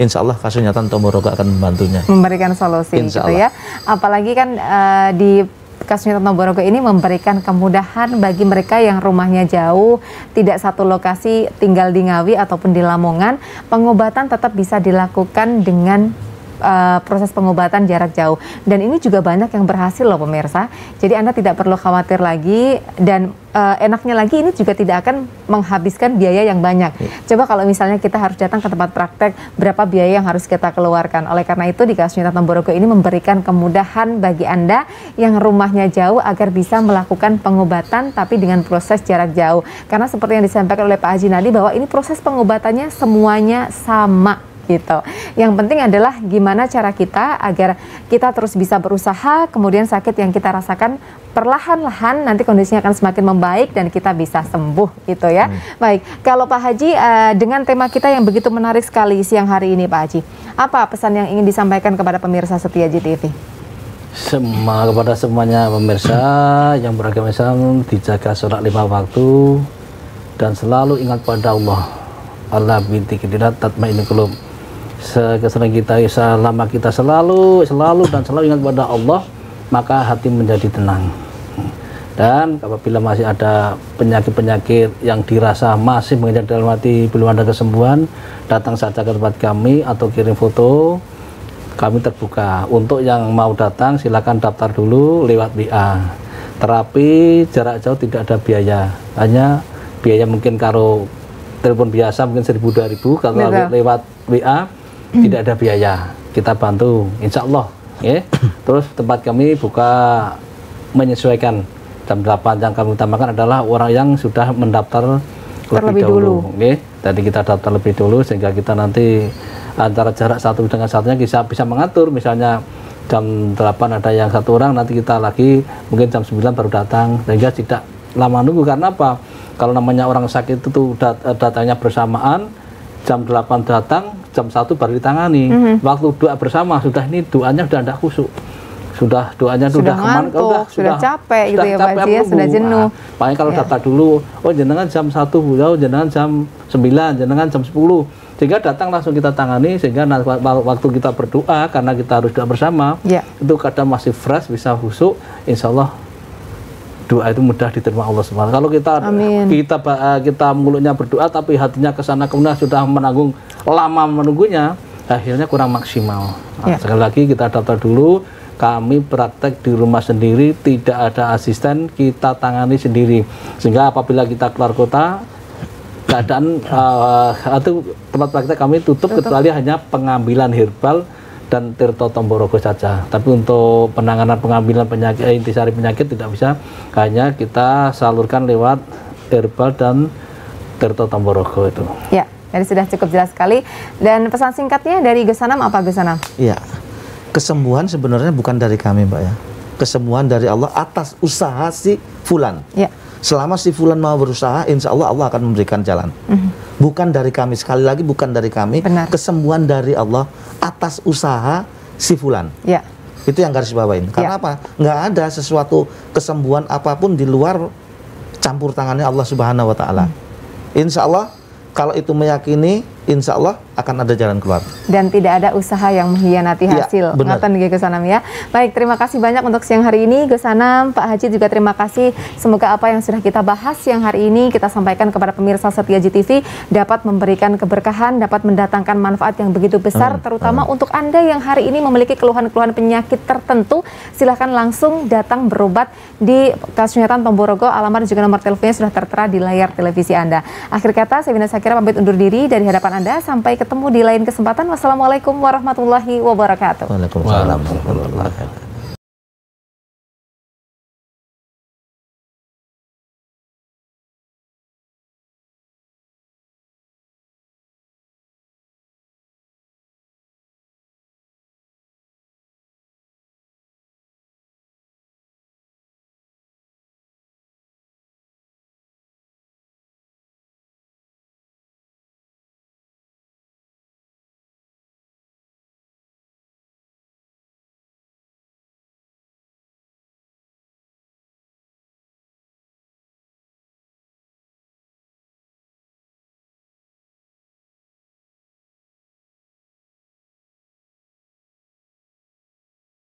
[SPEAKER 3] Insya Allah kasusnya Tanto akan membantunya.
[SPEAKER 1] Memberikan solusi Insya gitu ya. Apalagi kan uh, di Retno Borogo ini memberikan kemudahan bagi mereka yang rumahnya jauh, tidak satu lokasi tinggal di Ngawi ataupun di Lamongan, pengobatan tetap bisa dilakukan dengan uh, proses pengobatan jarak jauh. Dan ini juga banyak yang berhasil loh pemirsa. Jadi Anda tidak perlu khawatir lagi dan uh, enaknya lagi ini juga tidak akan menghabiskan biaya yang banyak. Ya. Coba kalau misalnya kita harus datang ke tempat praktek, berapa biaya yang harus kita keluarkan. Oleh karena itu di kasus Nyata Borogo ini memberikan kemudahan bagi Anda yang rumahnya jauh agar bisa melakukan pengobatan tapi dengan proses jarak jauh. Karena seperti yang disampaikan oleh Pak Haji Nadi bahwa ini proses pengobatannya semuanya sama gitu. Yang penting adalah gimana cara kita agar kita terus bisa berusaha, kemudian sakit yang kita rasakan perlahan-lahan nanti kondisinya akan semakin membaik dan kita bisa sembuh gitu ya. Hmm. Baik, kalau Pak Haji uh, dengan tema kita yang begitu menarik sekali siang hari ini Pak Haji, apa pesan yang ingin disampaikan kepada pemirsa setia GTV?
[SPEAKER 2] Semua kepada semuanya pemirsa yang beragama Islam dijaga sholat lima waktu dan selalu ingat pada Allah. Allah binti kita tatmainul qulub Sekesenang kita selama kita selalu selalu dan selalu ingat pada Allah maka hati menjadi tenang. Dan apabila masih ada penyakit-penyakit yang dirasa masih mengejar dalam hati belum ada kesembuhan datang saja ke tempat kami atau kirim foto kami terbuka. Untuk yang mau datang silakan daftar dulu lewat WA terapi jarak jauh tidak ada biaya. Hanya biaya mungkin kalau telepon biasa mungkin 1000 2000 kalau
[SPEAKER 1] Betul.
[SPEAKER 2] lewat WA [clears throat] tidak ada biaya. Kita bantu insya Allah ya. [clears throat] Terus tempat kami buka menyesuaikan. Jam 8 yang kami utamakan adalah orang yang sudah mendaftar
[SPEAKER 1] Terlebih
[SPEAKER 2] lebih dahulu oke tadi kita daftar lebih dulu sehingga kita nanti antara jarak satu dengan satunya bisa bisa mengatur. Misalnya jam 8 ada yang satu orang nanti kita lagi mungkin jam 9 baru datang. Sehingga tidak lama nunggu. Karena apa? Kalau namanya orang sakit itu tuh dat- datangnya bersamaan jam 8 datang jam 1 baru ditangani
[SPEAKER 1] Mhm.
[SPEAKER 2] waktu doa bersama sudah ini doanya sudah tidak kusuk sudah doanya
[SPEAKER 1] Sudah
[SPEAKER 2] sudah, ke mana
[SPEAKER 1] ngantuk, sudah capek gitu ya, Pak
[SPEAKER 2] capek,
[SPEAKER 1] Haji ya, sudah jenuh.
[SPEAKER 2] Nah, makanya kalau
[SPEAKER 1] Ya.
[SPEAKER 2] daftar dulu oh jenengan jam 1 beliau jenengan jam 9 jenengan jam 10 sehingga datang langsung kita tangani sehingga waktu kita berdoa karena kita harus doa bersama
[SPEAKER 1] Ya.
[SPEAKER 2] itu kadang masih fresh bisa husuk insya Allah doa itu mudah diterima Allah Subhanahu Kalau kita
[SPEAKER 1] Amin.
[SPEAKER 2] kita eh, kita mulutnya berdoa tapi hatinya ke sana kemudian sudah menanggung lama menunggunya, akhirnya kurang maksimal. Nah,
[SPEAKER 1] Ya.
[SPEAKER 2] Sekali lagi kita daftar dulu. Kami praktek di rumah sendiri, tidak ada asisten, kita tangani sendiri. Sehingga apabila kita keluar kota, keadaan eh, atau tempat praktek kami tutup, kecuali hanya pengambilan herbal dan Tirto Tomborogo saja. Tapi untuk penanganan pengambilan penyakit eh, intisari penyakit tidak bisa, hanya kita salurkan lewat herbal dan Tirto Tomborogo itu.
[SPEAKER 1] Ya, jadi sudah cukup jelas sekali. Dan pesan singkatnya dari Gusanam apa Gusanam?
[SPEAKER 3] Iya. Kesembuhan sebenarnya bukan dari kami, Mbak ya. Kesembuhan dari Allah atas usaha si fulan.
[SPEAKER 1] Ya.
[SPEAKER 3] Selama si fulan mau berusaha, insya Allah Allah akan memberikan jalan. Bukan dari kami, sekali lagi bukan dari kami. Kesembuhan dari Allah atas usaha si fulan.
[SPEAKER 1] Ya.
[SPEAKER 3] Itu yang garis bawain. Karena apa? Nggak ada sesuatu kesembuhan apa pun di luar campur tangannya Allah Subhanahu Wa Taala. Insya Allah kalau itu meyakini, insya Allah akan ada jalan keluar.
[SPEAKER 1] Dan tidak ada usaha yang mengkhianati
[SPEAKER 3] Iya,
[SPEAKER 1] hasil.
[SPEAKER 3] benar.
[SPEAKER 1] Ngoten nggih Gus Anam ya. Baik, terima kasih banyak untuk siang hari ini Gus Anam, Pak Haji juga terima kasih. Semoga apa yang sudah kita bahas siang hari ini kita sampaikan kepada pemirsa setia GTV dapat memberikan keberkahan, dapat mendatangkan manfaat yang begitu besar
[SPEAKER 14] Amin.
[SPEAKER 1] terutama untuk Anda yang hari ini memiliki keluhan-keluhan penyakit tertentu, silahkan langsung datang berobat di Kasunyatan Tomborogo. Alamat juga nomor teleponnya sudah tertera di layar televisi Anda. Akhir kata, saya Bina Sakira pamit undur diri dari hadapan Anda. Sampai ketemu di lain kesempatan. Wassalamualaikum warahmatullahi wabarakatuh.
[SPEAKER 3] Waalaikumsalam warahmatullahi wabarakatuh.